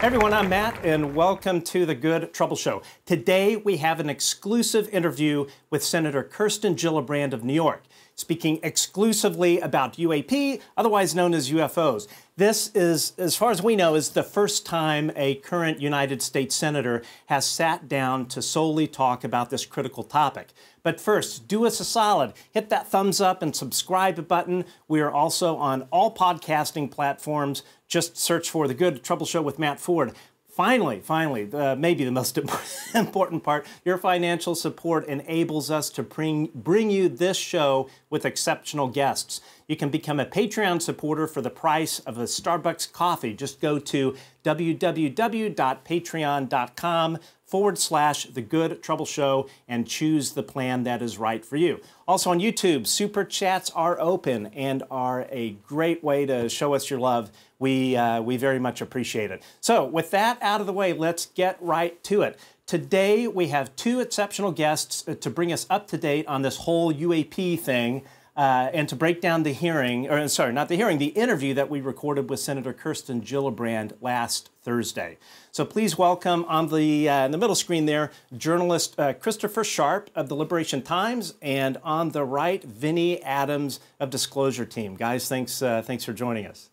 Everyone, I'm Matt, and welcome to the Good Trouble Show. Today we have an exclusive interview with Senator Kirsten Gillibrand of New York, speaking exclusively about UAP, otherwise known as UFOs. This is, as far as we know, is the first time a current United States Senator has sat down to solely talk about this critical topic. But first, do us a solid. Hit that thumbs up and subscribe button. We are also on all podcasting platforms. Just search for The Good Trouble Show with Matt Ford. Finally, finally, uh, maybe the most important part, your financial support enables us to bring, bring you this show with exceptional guests. You can become a Patreon supporter for the price of a Starbucks coffee. Just go to www.patreon.com forward slash The Good Trouble Show and choose the plan that is right for you. Also on YouTube, super chats are open and are a great way to show us your love. We, uh, we very much appreciate it. So, with that out of the way, let's get right to it. Today, we have two exceptional guests uh, to bring us up to date on this whole UAP thing. Uh, and to break down the hearing, or sorry, not the hearing, the interview that we recorded with Senator Kirsten Gillibrand last Thursday. So please welcome on the uh, the middle screen there, journalist uh, Christopher Sharp of the Liberation Times, and on the right, Vinnie Adams of Disclosure Team. Guys, thanks uh, thanks for joining us.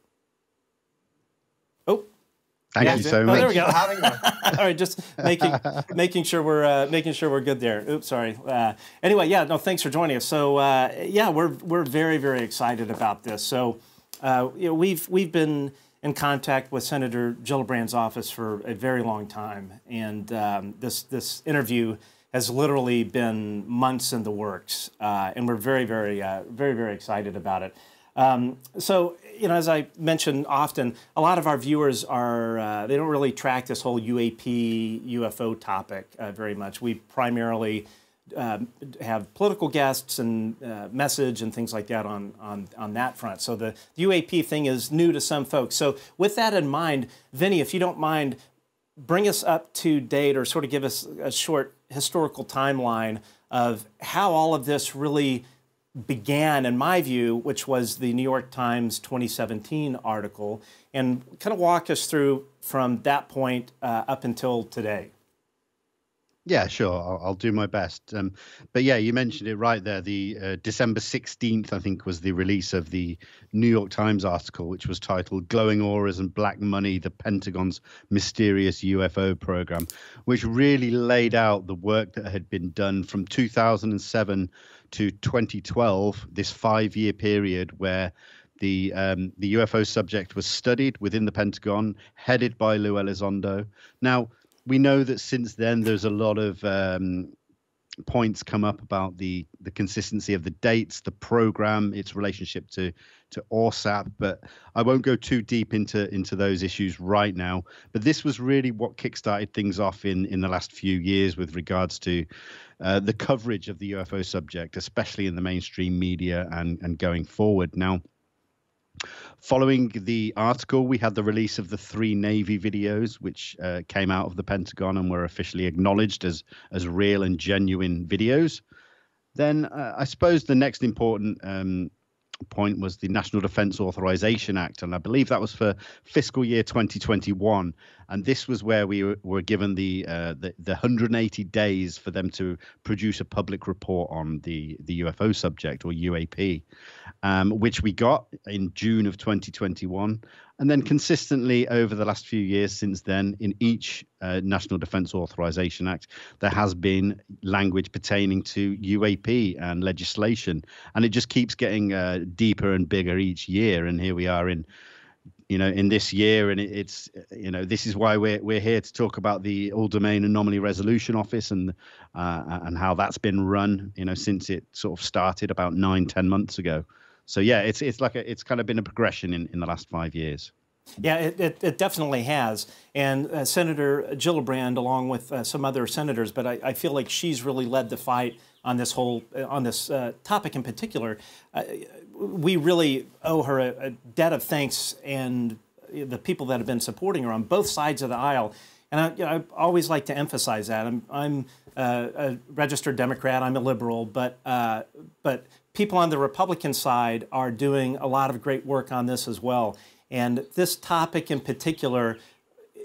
Oh, Thank yeah, you so oh, much. There we go. All right, just making making sure we're uh, making sure we're good there. Oops, sorry. Uh, anyway, yeah, no, thanks for joining us. So uh, yeah, we're we're very very excited about this. So uh, you know, we've we've been in contact with Senator Gillibrand's office for a very long time, and um, this this interview has literally been months in the works, uh, and we're very very uh, very very excited about it. Um, so, you know, as I mentioned often, a lot of our viewers are, uh, they don't really track this whole UAP, UFO topic uh, very much. We primarily uh, have political guests and uh, message and things like that on, on, on that front. So the UAP thing is new to some folks. So with that in mind, Vinnie, if you don't mind, bring us up to date or sort of give us a short historical timeline of how all of this really began, in my view, which was the New York Times 2017 article, and kind of walk us through from that point uh, up until today. Yeah, sure. I'll, I'll do my best. Um, but yeah, you mentioned it right there. The uh, December 16th, I think, was the release of the New York Times article, which was titled Glowing Auras and Black Money The Pentagon's Mysterious UFO Program, which really laid out the work that had been done from 2007 to 2012, this five year period where the um, the UFO subject was studied within the Pentagon, headed by Lue Elizondo. Now we know that since then there's a lot of um, points come up about the the consistency of the dates, the program, its relationship to to AAWSAP, but I won't go too deep into into those issues right now. But this was really what kickstarted things off in in the last few years with regards to uh, the coverage of the UFO subject, especially in the mainstream media and and going forward now. Following the article, we had the release of the three Navy videos, which uh, came out of the Pentagon and were officially acknowledged as as real and genuine videos. Then uh, I suppose the next important um, point was the National Defense Authorization Act, and I believe that was for fiscal year 2021. And this was where we were given the, uh, the, the 180 days for them to produce a public report on the the UFO subject or UAP, um, which we got in June of 2021. And then consistently over the last few years since then, in each uh, National Defense Authorization Act, there has been language pertaining to UAP and legislation. And it just keeps getting uh, deeper and bigger each year. And here we are in you know in this year and it's you know this is why we're we're here to talk about the all domain anomaly resolution office and uh, and how that's been run you know since it sort of started about nine ten months ago so yeah, it's it's like a, it's kind of been a progression in, in the last five years. Yeah, it, it, it definitely has. And uh, Senator Gillibrand, along with uh, some other senators, but I, I, feel like she's really led the fight on this whole uh, on this uh, topic in particular. Uh, we really owe her a, a, debt of thanks and the people that have been supporting her on both sides of the aisle. And I, you know, I always like to emphasize that I'm, I'm a registered Democrat. I'm a liberal, but but people on the Republican side are doing a lot of great work on this as well. And this topic in particular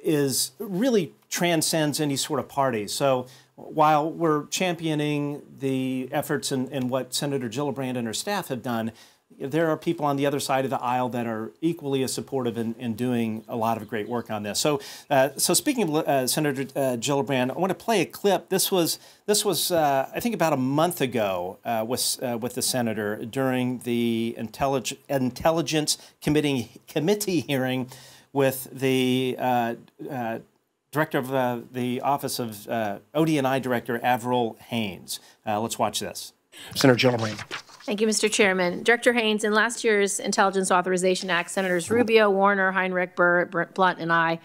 is really transcends any sort of party. So while we're championing the efforts and, what Senator Gillibrand and her staff have done, there are people on the other side of the aisle that are equally as supportive in, in doing a lot of great work on this. So, uh, so speaking of uh, Senator uh, Gillibrand, I want to play a clip. This was this was uh, I think about a month ago uh, with uh, with the senator during the Intellig- Intelligence Committee committee hearing with the director of the Office of ODNI Director Avril Haines. let's watch this. Senator Gillibrand. Thank you, Mr. Chairman. Director Haines, in last year's Intelligence Authorization Act, Senators Rubio, Warner, Heinrich, Burr, Blunt, and I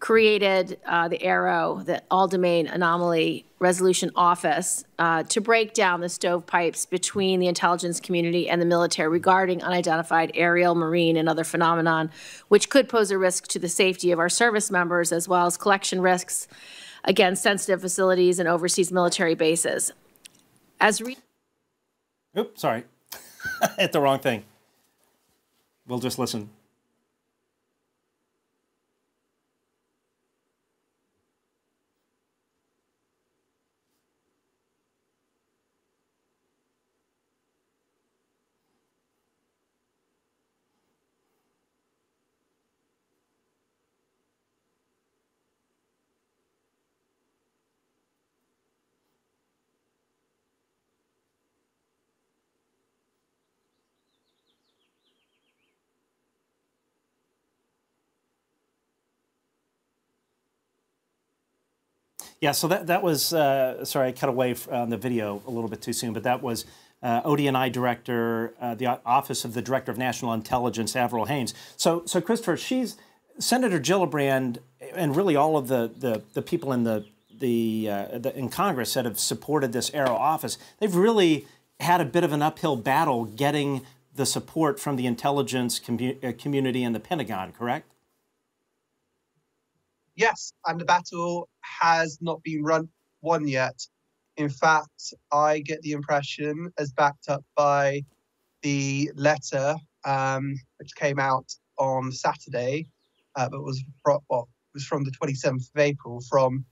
created uh, the AARO, the All Domain Anomaly Resolution Office, uh, to break down the stovepipes between the intelligence community and the military regarding unidentified aerial, marine, and other phenomenon, which could pose a risk to the safety of our service members, as well as collection risks against sensitive facilities and overseas military bases. As Oops, sorry. Hit the wrong thing. We'll just listen. Yeah, so that, that was, uh, sorry, I cut away on the video a little bit too soon, but that was uh, ODNI Director, uh, the Office of the Director of National Intelligence, Avril Haines. So, so Christopher, she's, Senator Gillibrand and really all of the, the, the people in the, the, uh, the, in Congress that have supported this AARO office, they've really had a bit of an uphill battle getting the support from the intelligence commu uh, community and the Pentagon, correct? yes, and the battle has not been run won yet. In fact, I get the impression, as backed up by the letter um, which came out on Saturday, uh, but was from, well, was from the 27th of April from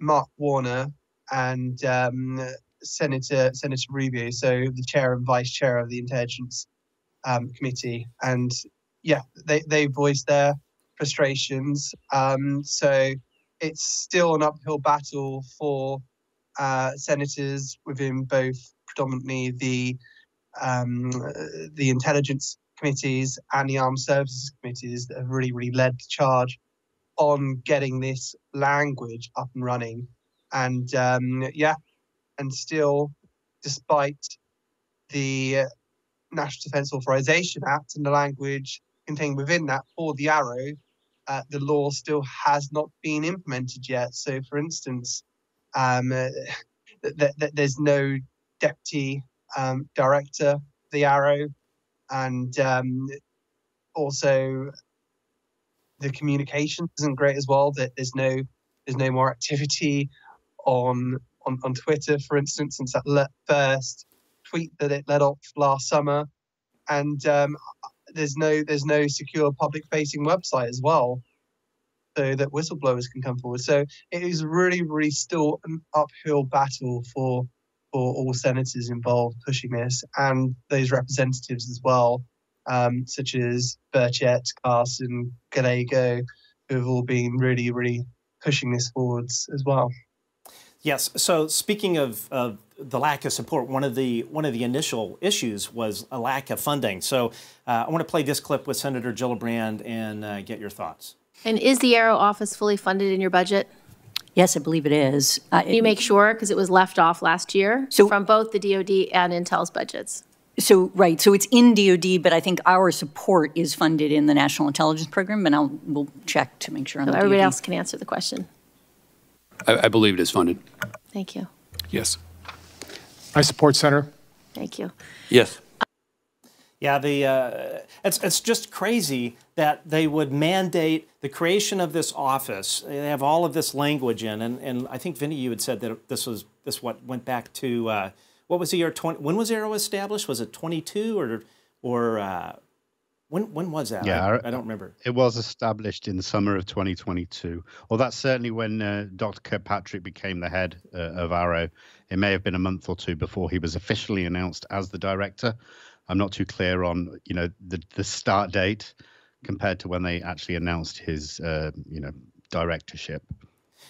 Mark Warner and um, Senator Senator Rubio, so the chair and vice chair of the Intelligence um, Committee, and yeah, they they voiced their frustrations. Um, so it's still an uphill battle for uh, senators within both predominantly the um, the intelligence committees and the armed services committees that have really, really led the charge on getting this language up and running. And um, yeah, and still, despite the National Defence Authorization Act and the language contained within that for the AARO, uh, the law still has not been implemented yet. So, for instance, um, uh, th- th- there's no deputy um, director the AARO, and um, also the communication isn't great as well. That there's no there's no more activity on on, on Twitter, for instance, since that le- first tweet that it let off last summer, and um, there's no there's no secure public facing website as well so that whistleblowers can come forward so it is really really still an uphill battle for for all senators involved pushing this and those representatives as well um, such as Burchett, Carson, Gallego, who have all been really, really pushing this forwards as well. Yes. So speaking of, of the lack of support, one of the one of the initial issues was a lack of funding. So uh, I want to play this clip with Senator Gillibrand and uh, get your thoughts. And is the AARO office fully funded in your budget? Yes, I believe it is. Uh, you make sure because it was left off last year so, from both the DoD and Intel's budgets? So right, so it's in DoD, but I think our support is funded in the National Intelligence Program, and I'll we'll check to make sure. So everybody DoD. else can answer the question. I, I believe it is funded. Thank you. Yes. I support Senator. Thank you. Yes. Yeah, the uh, it's it's just crazy that they would mandate the creation of this office. They have all of this language in, and, and I think Vinnie, you had said that this was this what went back to uh, what was the year twenty? When was AARO established? Was it twenty two or or uh, When when was that? Yeah, I, I- don't remember. It was established in the summer of 2022. Well, that's certainly when uh, Dr. Kirkpatrick became the head uh, of AARO. It may have been a month or two before he was officially announced as the director. I'm not too clear on, you know, the the start date compared to when they actually announced his, uh, you know, directorship.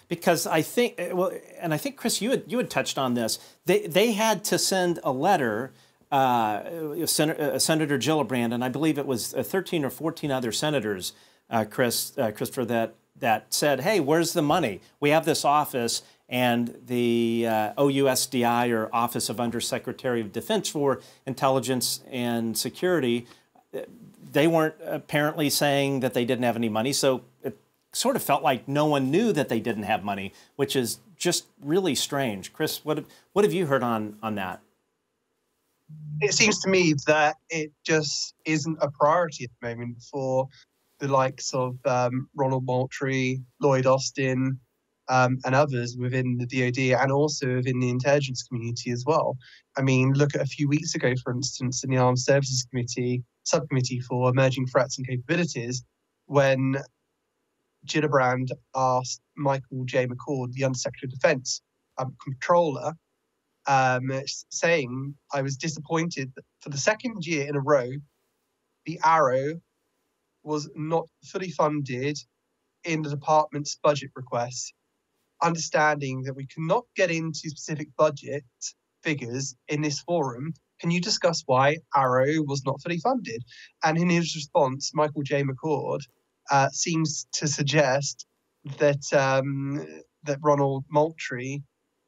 because I think well, and I think Chris, you had you had touched on this. They they had to send a letter. Uh, Sen- uh, Senator Gillibrand and I believe it was uh, 13 or 14 other senators, uh, Chris, uh, Christopher, that that said, "Hey, where's the money? We have this office, and the OUSDI or Office of Undersecretary of Defense for Intelligence and Security they weren't apparently saying that they didn't have any money. So it sort of felt like no one knew that they didn't have money, which is just really strange. Chris, what what have you heard on on that? It seems to me that it just isn't a priority at the moment for the likes of um, Ronald Moultrie, Lloyd Austin, um, and others within the DoD and also within the intelligence community as well. I mean, look at a few weeks ago, for instance, in the Armed Services Committee subcommittee for emerging threats and capabilities, when Gillibrand asked Michael J. McCord, the Undersecretary of Defense um, controller, um, saying, I was disappointed that for the second year in a row, the AARO was not fully funded in the department's budget request, understanding that we cannot get into specific budget figures in this forum. Can you discuss why AARO was not fully funded? And in his response, Michael J. McCord uh, seems to suggest that um, that Ronald Moultrie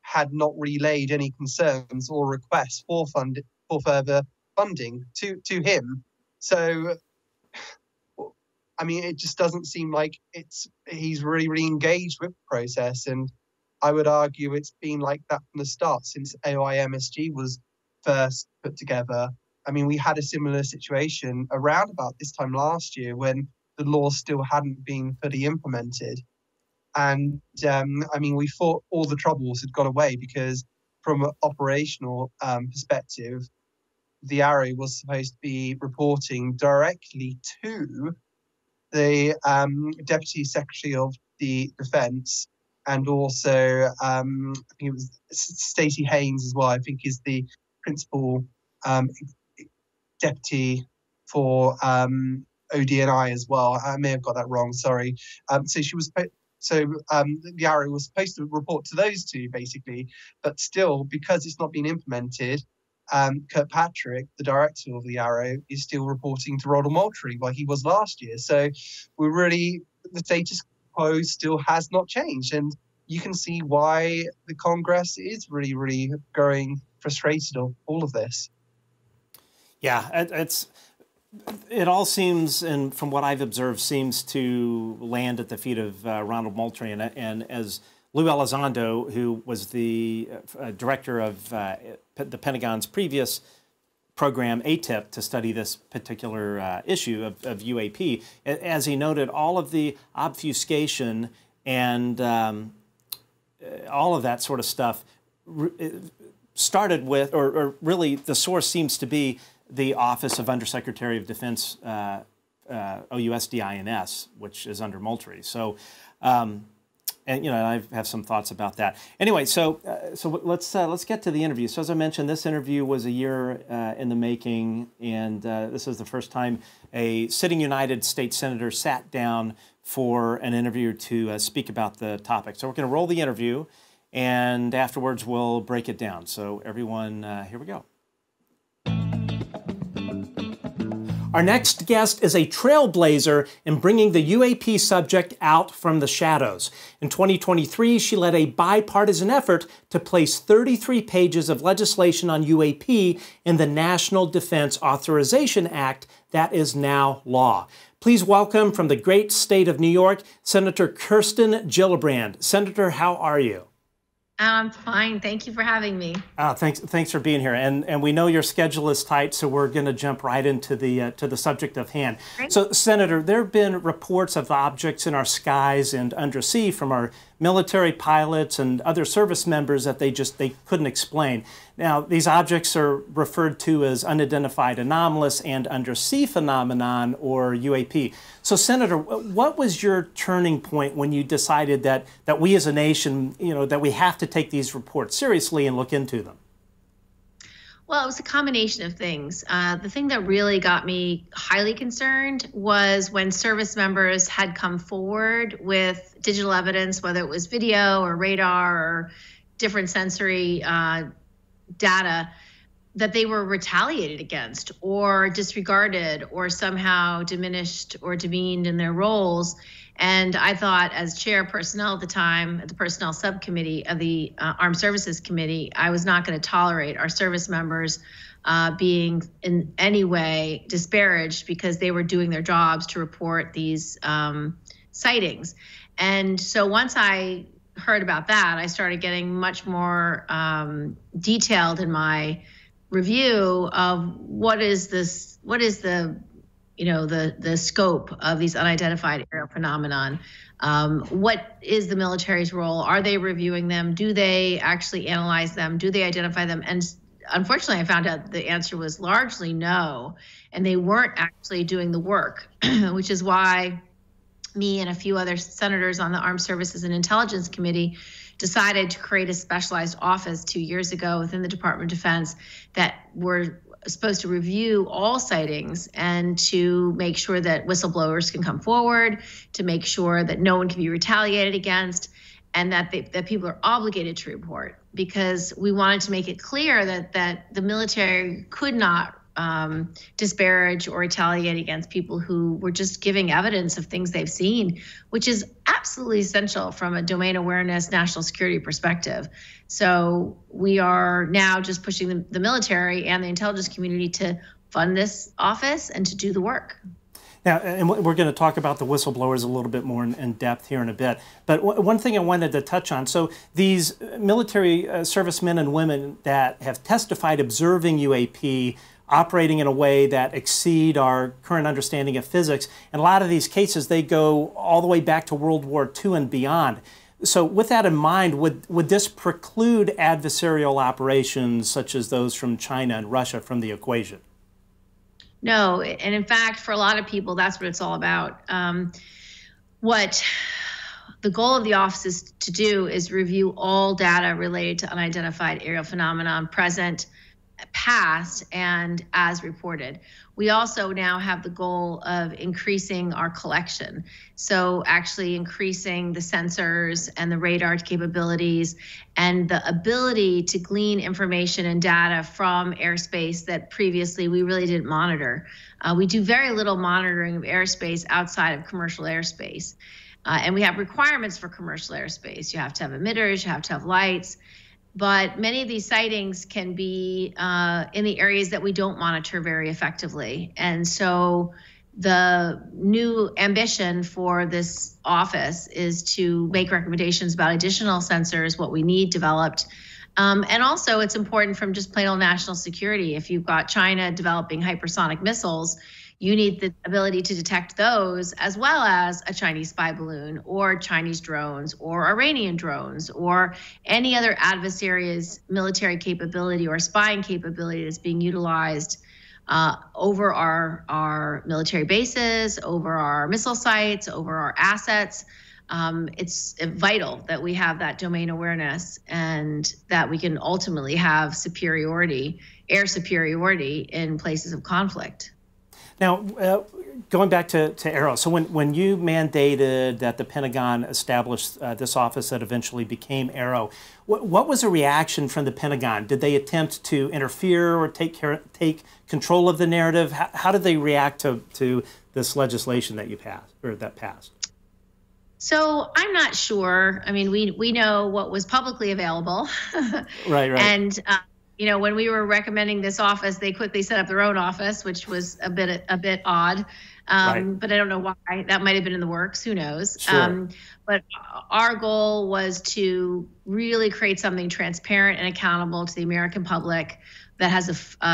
had not relayed any concerns or requests for fund for further funding to to him. So, I mean, it just doesn't seem like it's he's really really engaged with the process, and I would argue it's been like that from the start since AOIMSG was first put together. I mean, we had a similar situation around about this time last year when the law still hadn't been fully implemented. And um, I mean, we thought all the troubles had gone away because, from an operational um, perspective, the AARO was supposed to be reporting directly to the um, Deputy Secretary of the Defence and also um, I think it was Stacey Haynes as well. I think is the principal um, deputy for um, ODNI as well. I may have got that wrong. Sorry. Um, so she was. So um, the AARO was supposed to report to those two basically, but still, because it's not been implemented, um, Kirkpatrick, the director of the AARO, is still reporting to Ronald Moultrie like he was last year. So we're really the status quo still has not changed, and you can see why the Congress is really, really growing frustrated of all of this. Yeah, it, it's it all seems, and from what I've observed, seems to land at the feet of uh, Ronald Moultrie, and, and as Lue Elizondo, who was the uh, director of uh, the Pentagon's previous program, AATIP, to study this particular uh, issue of, of, UAP, as he noted, all of the obfuscation and um, all of that sort of stuff started with, or, or, really the source seems to be the Office of Undersecretary of Defense, uh, uh, OUSDINS, which is under Moultrie. So, um, and you know, I have some thoughts about that. Anyway, so uh, so let's uh, let's get to the interview. So as I mentioned, this interview was a year uh, in the making, and uh, this is the first time a sitting United States senator sat down for an interview to uh, speak about the topic. So we're going to roll the interview, and afterwards we'll break it down. So everyone, uh, here we go. Our next guest is a trailblazer in bringing the UAP subject out from the shadows. In 2023, she led a bipartisan effort to place 33 pages of legislation on UAP in the National Defense Authorization Act that is now law. Please welcome from the great state of New York, Senator Kirsten Gillibrand. Senator, how are you? I'm fine. Thank you for having me. Uh, thanks, thanks for being here. And and we know your schedule is tight, so we're going to jump right into the uh, to the subject of hand. Great. So, Senator, there have been reports of objects in our skies and undersea from our military pilots and other service members that they just they couldn't explain. Now, these objects are referred to as unidentified anomalous and undersea phenomenon or UAP. So, Senator, what was your turning point when you decided that that we as a nation, you know, that we have to take these reports seriously and look into them? Well, it was a combination of things. Uh, the thing that really got me highly concerned was when service members had come forward with digital evidence, whether it was video or radar or different sensory uh, data, that they were retaliated against or disregarded or somehow diminished or demeaned in their roles. And I thought, as chair personnel at the time, at the personnel subcommittee of the uh, Armed Services Committee, I was not going to tolerate our service members uh, being in any way disparaged because they were doing their jobs to report these um, sightings. And so once I heard about that, I started getting much more um, detailed in my review of what is this, what is the you know the the scope of these unidentified aerial phenomenon. Um, what is the military's role? Are they reviewing them? Do they actually analyze them? Do they identify them? And unfortunately i found out the answer was largely no and they weren't actually doing the work which is why me and a few other senators on the armed services and intelligence committee decided to create a specialized office two years ago within the department of defense that were supposed to review all sightings and to make sure that whistleblowers can come forward, to make sure that no one can be retaliated against, and that they, that people are obligated to report. Because we wanted to make it clear that that the military could not um, disparage or retaliate against people who were just giving evidence of things they've seen, which is absolutely essential from a domain awareness, national security perspective. So we are now just pushing the, the military and the intelligence community to fund this office and to do the work. Now, and we're going to talk about the whistleblowers a little bit more in, in depth here in a bit. But one thing I wanted to touch on so, these military uh, servicemen and women that have testified observing UAP operating in a way that exceed our current understanding of physics. And a lot of these cases, they go all the way back to World War II and beyond. So, with that in mind, would, would this preclude adversarial operations such as those from China and Russia from the equation? No, and in fact, for a lot of people, that's what it's all about. Um, what the goal of the office is to do is review all data related to unidentified aerial phenomenon present, past and as reported. We also now have the goal of increasing our collection. So, actually, increasing the sensors and the radar capabilities and the ability to glean information and data from airspace that previously we really didn't monitor. Uh, we do very little monitoring of airspace outside of commercial airspace. Uh, and we have requirements for commercial airspace. You have to have emitters, you have to have lights but many of these sightings can be uh, in the areas that we don't monitor very effectively. And so the new ambition for this office is to make recommendations about additional sensors, what we need developed. Um, and also, it's important from just plain old national security. If you've got China developing hypersonic missiles, you need the ability to detect those as well as a Chinese spy balloon or Chinese drones or Iranian drones or any other adversary's military capability or spying capability that's being utilized uh, over our, our military bases, over our missile sites, over our assets. Um, it's vital that we have that domain awareness and that we can ultimately have superiority, air superiority in places of conflict. Now, uh, going back to, to AARO, so when, when you mandated that the Pentagon establish uh, this office that eventually became AARO, what, what was the reaction from the Pentagon? Did they attempt to interfere or take care, take control of the narrative? How, how did they react to, to this legislation that you passed or that passed? So I'm not sure. I mean, we we know what was publicly available, right? Right. And uh, you know, when we were recommending this office, they quickly set up their own office, which was a bit a bit odd. Um, Right. But I don't know why. That might have been in the works. Who knows? Sure. Um, but our goal was to really create something transparent and accountable to the American public that has a,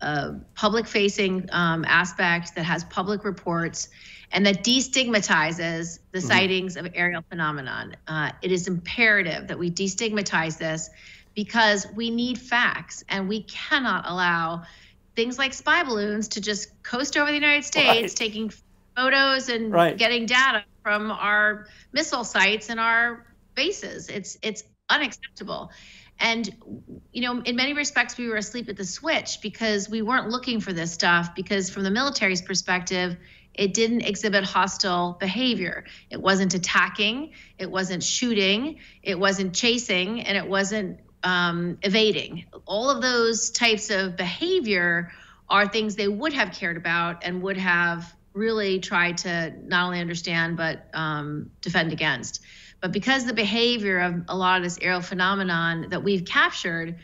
a public facing um, aspect, that has public reports, and that destigmatizes the sightings of aerial phenomenon. Uh, it is imperative that we destigmatize this because we need facts and we cannot allow things like spy balloons to just coast over the United States, Right. taking photos and Right. getting data from our missile sites and our bases. It's it's unacceptable. And you know, in many respects, we were asleep at the switch because we weren't looking for this stuff. Because from the military's perspective, it didn't exhibit hostile behavior. It wasn't attacking. It wasn't shooting. It wasn't chasing, and it wasn't um, evading. All of those types of behavior are things they would have cared about and would have really tried to not only understand but um, defend against. But because the behavior of a lot of this aerial phenomenon that we've captured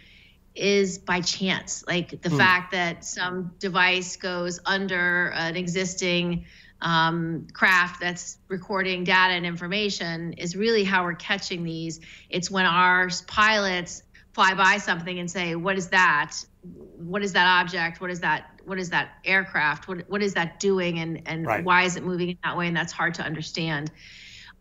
is by chance, like the fact that some device goes under an existing um, craft that's recording data and information is really how we're catching these. It's when our pilots fly by something and say, "What is that? What is that object? What is that? What is that aircraft? What what is that doing? And and Right. why is it moving in that way?" And that's hard to understand.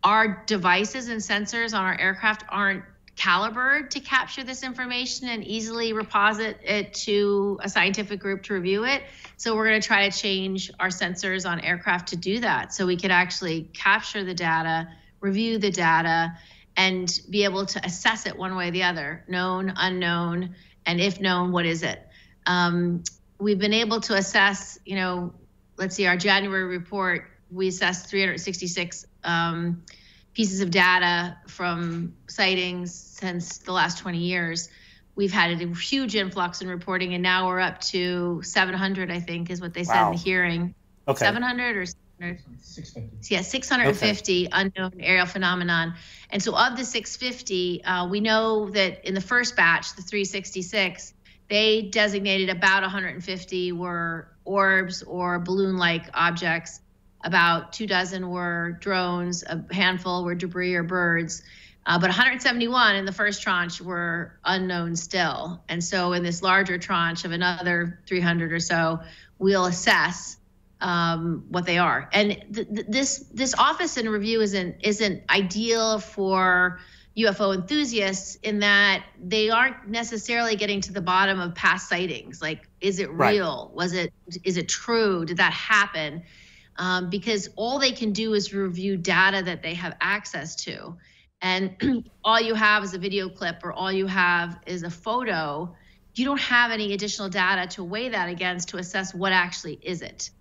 Our devices and sensors on our aircraft aren't calibered to capture this information and easily reposit it to a scientific group to review it. So we're going to try to change our sensors on aircraft to do that so we could actually capture the data, review the data, and be able to assess it one way or the other known, unknown, and if known, what is it? Um, we've been able to assess, you know, let's see, our January report, we assessed 366 um, pieces of data from sightings since the last 20 years. We've had a huge influx in reporting, and now we're up to 700, I think, is what they said Wow. in the hearing. Okay. 700 or 600? Yeah, 650 unknown aerial phenomenon. And so, of the 650, uh, we know that in the first batch, the 366, they designated about 150 were orbs or balloon like objects. About two dozen were drones, a handful were debris or birds. Uh, but 171 in the first tranche were unknown still. And so, in this larger tranche of another 300 or so, we'll assess um, what they are. And th- th- this this office and review isn't isn't ideal for UFO enthusiasts in that they aren't necessarily getting to the bottom of past sightings. Like, is it Right. real? Was it is it true? Did that happen? Um, because all they can do is review data that they have access to, and all you have is a video clip or all you have is a photo. You don't have any additional data to weigh that against to assess what actually is it.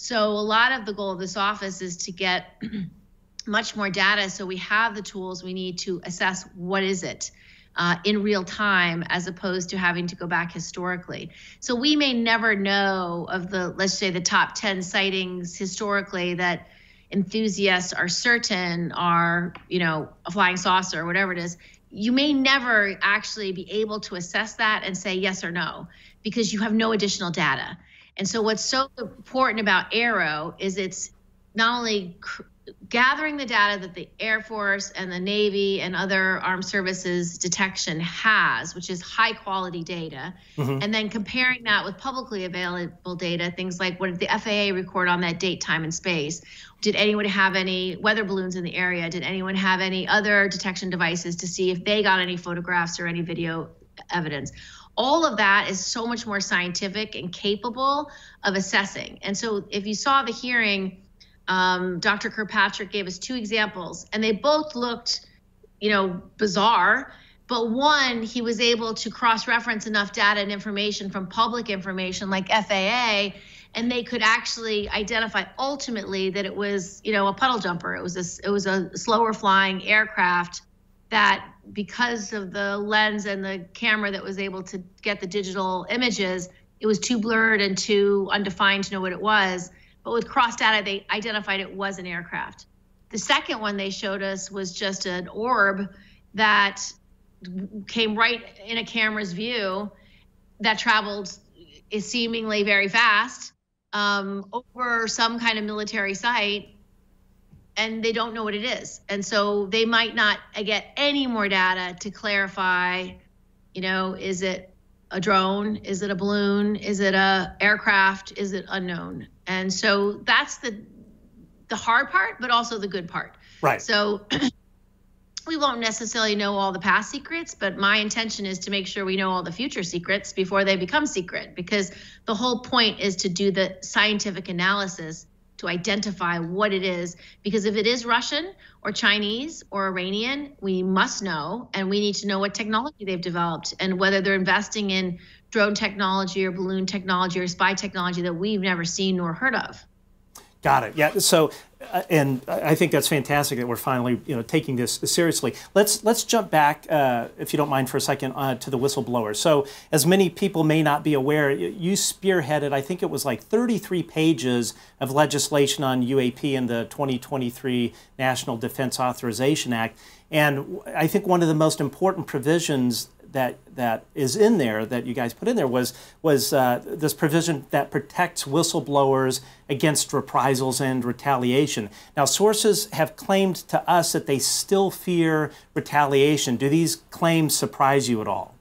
So a lot of the goal of this office is to get much more data so we have the tools we need to assess what is it uh, in real time as opposed to having to go back historically. So we may never know of the, let's say, the top 10 sightings historically that enthusiasts are certain are, you know, a flying saucer or whatever it is. You may never actually be able to assess that and say yes or no because you have no additional data. And so, what's so important about AARO is it's not only cr- gathering the data that the Air Force and the Navy and other armed services detection has, which is high quality data, mm-hmm. and then comparing that with publicly available data, things like what did the FAA record on that date, time, and space? Did anyone have any weather balloons in the area? Did anyone have any other detection devices to see if they got any photographs or any video evidence? All of that is so much more scientific and capable of assessing. And so, if you saw the hearing, um, Dr. Kirkpatrick gave us two examples, and they both looked, you know, bizarre. But one, he was able to cross-reference enough data and information from public information like FAA, and they could actually identify ultimately that it was, you know, a puddle jumper. It was a, it was a slower flying aircraft that because of the lens and the camera that was able to get the digital images, it was too blurred and too undefined to know what it was. But with cross data, they identified it was an aircraft. The second one they showed us was just an orb that came right in a camera's view that traveled seemingly very fast um, over some kind of military site and they don't know what it is. And so they might not get any more data to clarify, you know, is it a drone? Is it a balloon? Is it a aircraft? Is it unknown? And so that's the the hard part, but also the good part. Right. So we won't necessarily know all the past secrets, but my intention is to make sure we know all the future secrets before they become secret because the whole point is to do the scientific analysis to identify what it is because if it is Russian or Chinese or Iranian, we must know and we need to know what technology they've developed and whether they're investing in drone technology or balloon technology or spy technology that we've never seen nor heard of. Got it. Yeah. So, and I think that's fantastic that we're finally, you know, taking this seriously. Let's let's jump back, uh, if you don't mind, for a second, uh, to the whistleblowers. So, as many people may not be aware, you spearheaded, I think it was like 33 pages of legislation on UAP in the 2023 National Defense Authorization Act, and I think one of the most important provisions that that is in there that you guys put in there was was uh, this provision that protects whistleblowers against reprisals and retaliation. Now, sources have claimed to us that they still fear retaliation. Do these claims surprise you at all?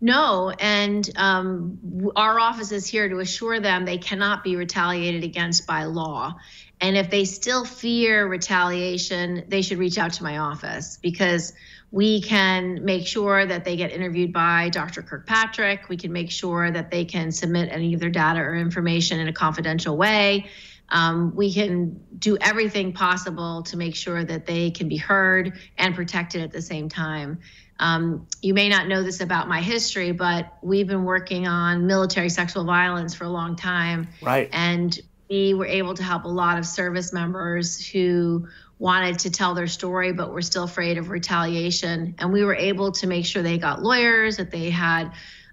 No, and um, our office is here to assure them they cannot be retaliated against by law. And if they still fear retaliation, they should reach out to my office because we can make sure that they get interviewed by Dr. Kirkpatrick. We can make sure that they can submit any of their data or information in a confidential way. Um, we can do everything possible to make sure that they can be heard and protected at the same time. Um, you may not know this about my history, but we've been working on military sexual violence for a long time. Right. And we were able to help a lot of service members who wanted to tell their story but were still afraid of retaliation. And we were able to make sure they got lawyers, that they had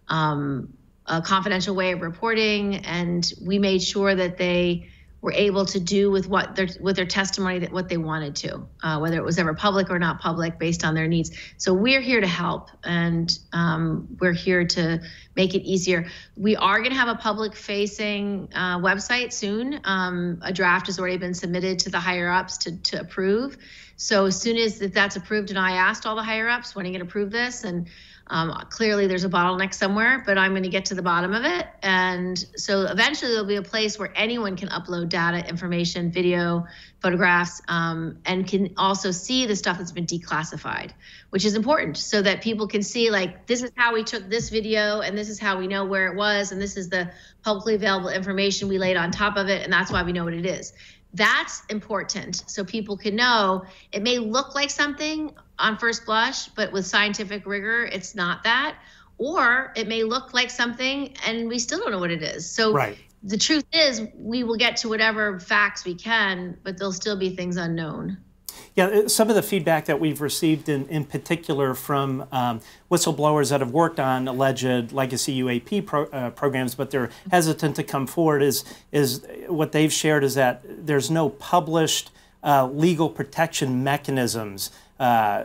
um, a confidential way of reporting, and we made sure that they were able to do with what their with their testimony that what they wanted to, uh, whether it was ever public or not public, based on their needs. So we're here to help, and um, we're here to make it easier. We are going to have a public-facing uh, website soon. Um, a draft has already been submitted to the higher ups to to approve. So as soon as that's approved, and I asked all the higher ups when are you going to approve this, and um, clearly, there's a bottleneck somewhere, but I'm going to get to the bottom of it. And so eventually, there'll be a place where anyone can upload data, information, video, photographs, um, and can also see the stuff that's been declassified, which is important so that people can see, like, this is how we took this video, and this is how we know where it was, and this is the publicly available information we laid on top of it, and that's why we know what it is. That's important so people can know it may look like something on first blush, but with scientific rigor, it's not that. Or it may look like something and we still don't know what it is. So right. the truth is, we will get to whatever facts we can, but there'll still be things unknown. Yeah, some of the feedback that we've received in, in particular from um, whistleblowers that have worked on alleged legacy UAP pro, uh, programs, but they're hesitant to come forward, is, is what they've shared is that there's no published uh, legal protection mechanisms uh,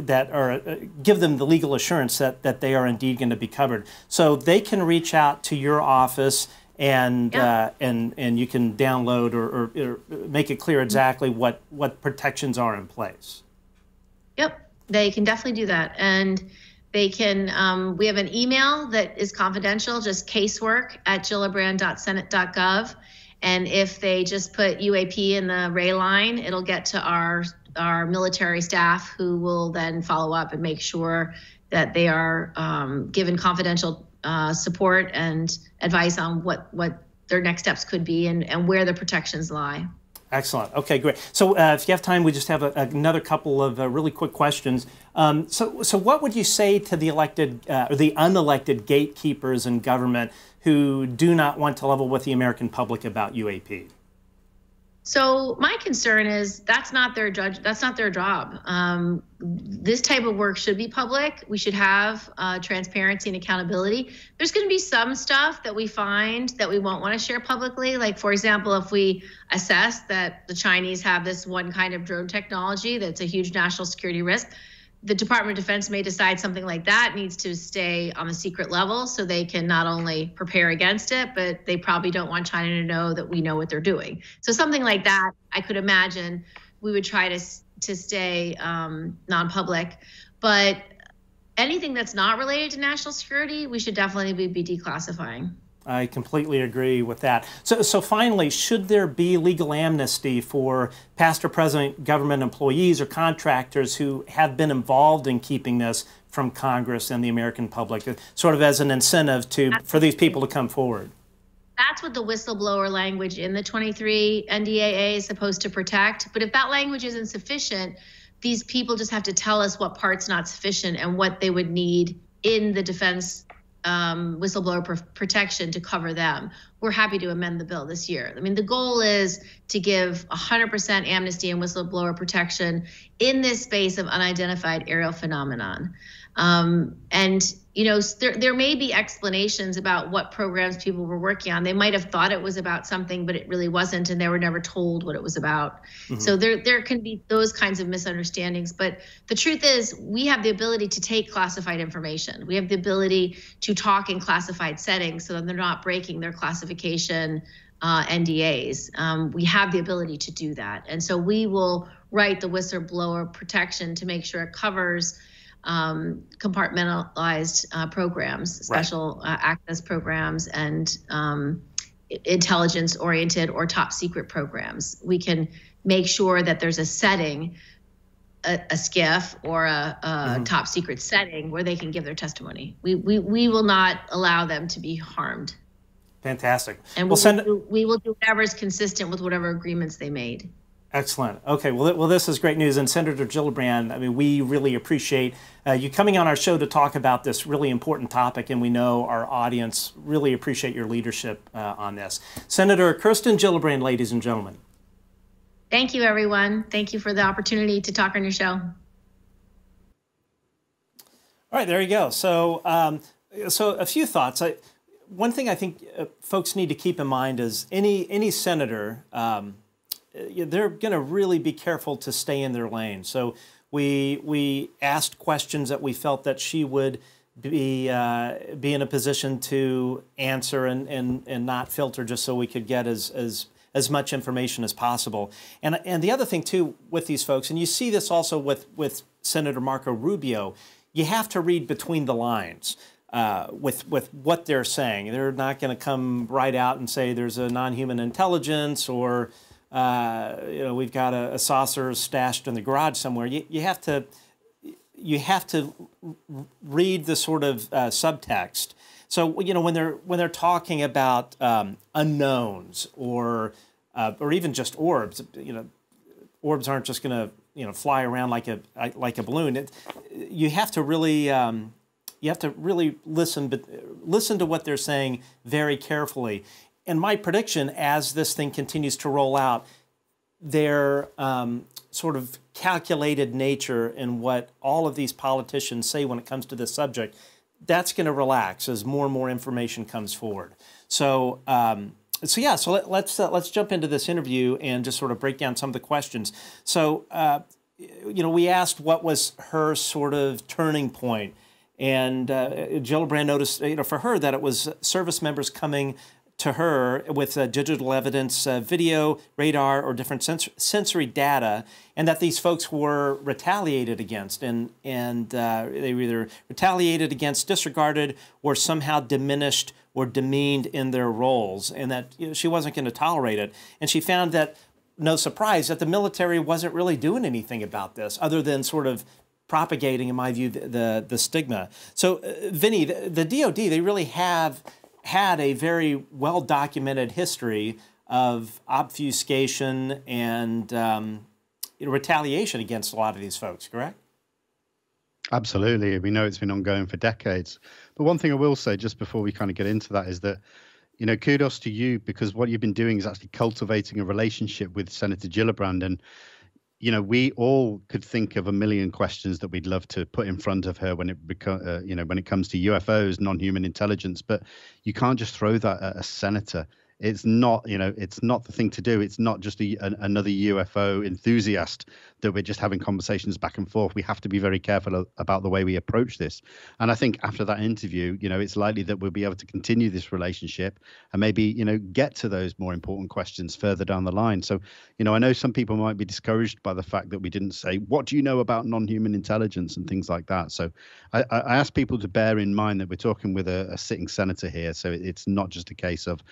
that are uh, give them the legal assurance that, that they are indeed going to be covered. So they can reach out to your office and yeah. uh, and and you can download or, or, or, make it clear exactly what what protections are in place. Yep, they can definitely do that, and they can. Um, we have an email that is confidential, just casework at gillibrand.senate.gov, and if they just put UAP in the Ray line, it'll get to our our military staff who will then follow up and make sure that they are um, given confidential uh, support and advice on what what their next steps could be and, and where the protections lie. Excellent. Okay, great. So, uh, if you have time, we just have a, another couple of uh, really quick questions. Um, so, so what would you say to the elected uh, or the unelected gatekeepers in government who do not want to level with the American public about UAP? So my concern is that's not their judge. That's not their job. Um, this type of work should be public. We should have uh, transparency and accountability. There's going to be some stuff that we find that we won't want to share publicly. Like for example, if we assess that the Chinese have this one kind of drone technology that's a huge national security risk, the Department of Defense may decide something like that needs to stay on the secret level so they can not only prepare against it, but they probably don't want China to know that we know what they're doing. So something like that, I could imagine we would try to to stay um, non-public, but anything that's not related to national security, we should definitely be, be declassifying. I completely agree with that. So, so finally, should there be legal amnesty for past or present government employees or contractors who have been involved in keeping this from Congress and the American public, uh, sort of as an incentive to for these people to come forward? That's what the whistleblower language in the 23 NDAA is supposed to protect. But if that language isn't sufficient, these people just have to tell us what part's not sufficient and what they would need in the defense um, whistleblower pr- protection to cover them. We're happy to amend the bill this year. I mean, the goal is to give 100% amnesty and whistleblower protection in this space of unidentified aerial phenomenon. Um, and you know, there, there may be explanations about what programs people were working on. They might have thought it was about something, but it really wasn't, and they were never told what it was about. Mm-hmm. So there, there can be those kinds of misunderstandings. But the truth is, we have the ability to take classified information. We have the ability to talk in classified settings so that they're not breaking their classification uh, NDAs. Um, we have the ability to do that. And so we will write the whistleblower protection to make sure it covers um, compartmentalized uh, programs, special right. uh, access programs, and um, intelligence oriented or top secret programs. We can make sure that there's a setting, a, a SCIF or a, a mm-hmm. top secret setting where they can give their testimony. We, we, we will not allow them to be harmed. Fantastic. And we'll, we'll send, do, we will do whatever is consistent with whatever agreements they made. Excellent. Okay. Well, well, this is great news. And Senator Gillibrand, I mean, we really appreciate uh, you coming on our show to talk about this really important topic, and we know our audience really appreciate your leadership uh, on this. Senator Kirsten Gillibrand, ladies and gentlemen. Thank you, everyone. Thank you for the opportunity to talk on your show. All right, there you go. So, um, so a few thoughts. I, one thing I think uh, folks need to keep in mind is any any senator. Um, they're going to really be careful to stay in their lane. So we we asked questions that we felt that she would be uh, be in a position to answer and, and and not filter just so we could get as as as much information as possible. And and the other thing too with these folks, and you see this also with with Senator Marco Rubio, you have to read between the lines. Uh, with with what they're saying, they're not going to come right out and say there's a non-human intelligence or uh, you know, we've got a, a, saucer stashed in the garage somewhere. You, you have to you have to read the sort of uh, subtext. So you know when they're when they're talking about um, unknowns or uh, or even just orbs, you know, orbs aren't just going to you know fly around like a like a balloon. It, you have to really um, you have to really listen, but listen to what they're saying very carefully and my prediction as this thing continues to roll out, their um, sort of calculated nature and what all of these politicians say when it comes to this subject, that's going to relax as more and more information comes forward. So, um, so yeah, so let, us let's, uh, let's jump into this interview and just sort of break down some of the questions. So, uh, you know, we asked what was her sort of turning point, and uh, Gillibrand noticed, you know, for her that it was service members coming to her with uh, digital evidence, uh, video, radar, or different sens sensory data, and that these folks were retaliated against, and and uh, they were either retaliated against, disregarded, or somehow diminished or demeaned in their roles, and that you know, she wasn't going to tolerate it. And she found that no surprise that the military wasn't really doing anything about this, other than sort of propagating, in my view, the the, the stigma. So, uh, Vinnie, the, the DoD, they really have had a very well documented history of obfuscation and um, retaliation against a lot of these folks, correct? Absolutely. We know it's been ongoing for decades. But one thing I will say just before we kind of get into that is that, you know, kudos to you because what you've been doing is actually cultivating a relationship with Senator Gillibrand. And you know, we all could think of a million questions that we'd love to put in front of her when it beco- uh, you know, when it comes to UFOs, non-human intelligence. But you can't just throw that at a senator. It's not you know it's not the thing to do. It's not just a, an, another ufo enthusiast that we're just having conversations back and forth. We have to be very careful about the way we approach this. And i think after that interview you know it's likely that we'll be able to continue this relationship and maybe you know get to those more important questions further down the line. So you know i know some people might be discouraged by the fact that we didn't say what do you know about non-human intelligence? and things like that. So i, I ask people to bear in mind that we're talking with a, a sitting senator here. So it's not just a case of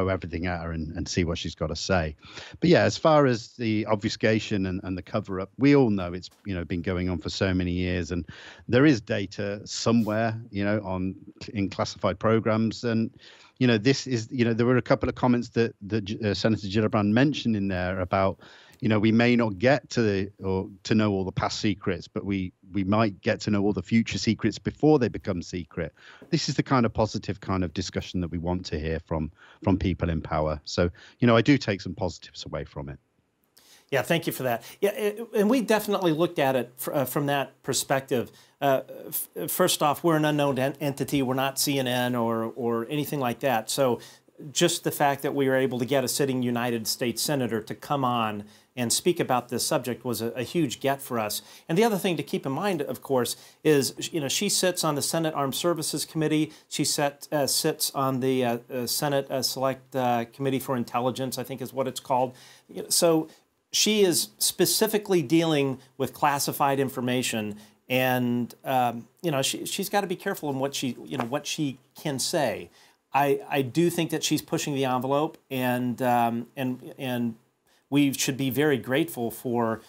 throw everything at her and, and see what she's got to say. But yeah, as far as the obfuscation and, and the cover up, we all know it's you know been going on for so many years, and there is data somewhere you know on in classified programs and you know this is you know there were a couple of comments that that uh, Senator Gillibrand mentioned in there about you know we may not get to the or to know all the past secrets but we we might get to know all the future secrets before they become secret this is the kind of positive kind of discussion that we want to hear from from people in power so you know i do take some positives away from it yeah, thank you for that. Yeah, and we definitely looked at it uh, from that perspective. Uh, first off, we're an unknown entity. We're not CNN or or anything like that. So just the fact that we were able to get a sitting United States senator to come on and speak about this subject was a, a, huge get for us. And the other thing to keep in mind, of course, is you know she sits on the Senate Armed Services Committee. She set, uh, sits on the uh, uh, Senate uh, Select uh, Committee for Intelligence, I think is what it's called. So she is specifically dealing with classified information. And um, you know she, she's got to be careful in what she you know what she can say. I, I do think that she's pushing the envelope, and um, and and we should be very grateful for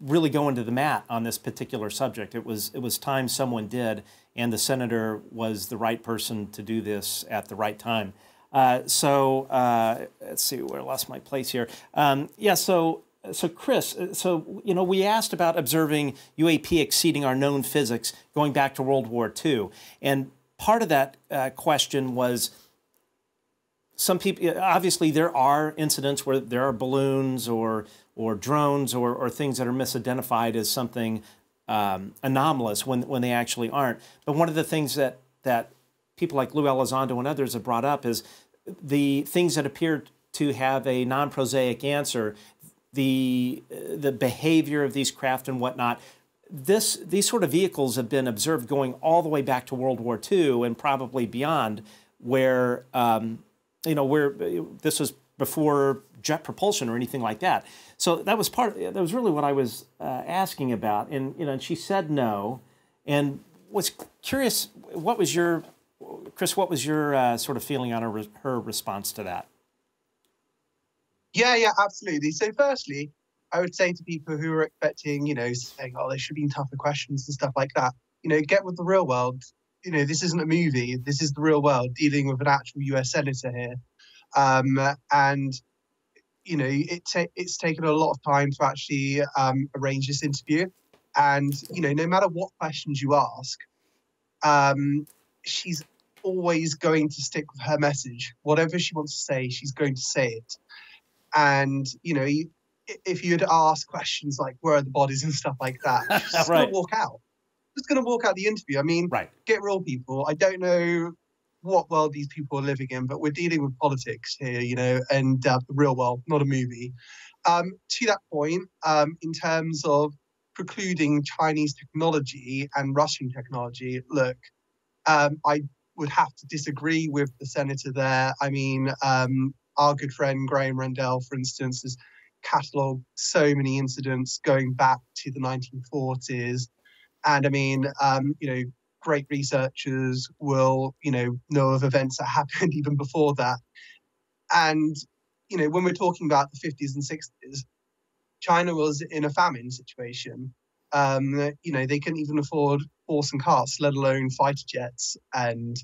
really going to the mat on this particular subject. It was it was time someone did, and the senator was the right person to do this at the right time. Uh, so uh, let's see where I lost my place here. Um, yeah, so so Chris, so you know we asked about observing UAP exceeding our known physics going back to World War II, and part of that uh, question was some people obviously there are incidents where there are balloons or or drones or, or things that are misidentified as something um, anomalous when when they actually aren't. But one of the things that that people like Lue Elizondo and others have brought up is the things that appear to have a non-prosaic answer, the the behavior of these craft and whatnot this, these sort of vehicles have been observed going all the way back to World War II and probably beyond, where um, you know where this was before jet propulsion or anything like that. So that was part. That was really what I was uh, asking about, and you know, and she said no, and was curious. What was your, Chris? What was your uh, sort of feeling on her her response to that? Yeah, yeah, absolutely. So, firstly, I would say to people who are expecting, you know, saying, oh, there should be tougher questions and stuff like that, you know, get with the real world. You know, this isn't a movie. This is the real world dealing with an actual US senator here. Um, and, you know, it ta- it's taken a lot of time to actually um, arrange this interview. And, you know, no matter what questions you ask, um, she's always going to stick with her message. Whatever she wants to say, she's going to say it. And, you know, if you'd ask questions like where are the bodies and stuff like that, she's right. gonna walk out. Just gonna walk out the interview. I mean, right. get real people. I don't know what world these people are living in, but we're dealing with politics here, you know, and uh, the real world, not a movie. Um, to that point, um, in terms of precluding Chinese technology and Russian technology, look, um, I would have to disagree with the senator there. I mean, um, our good friend Graham Rendell, for instance, has catalogue so many incidents going back to the 1940s. And I mean, um, you know, great researchers will, you know, know of events that happened even before that. And, you know, when we're talking about the 50s and 60s, China was in a famine situation. Um, you know, they couldn't even afford horse and carts, let alone fighter jets and,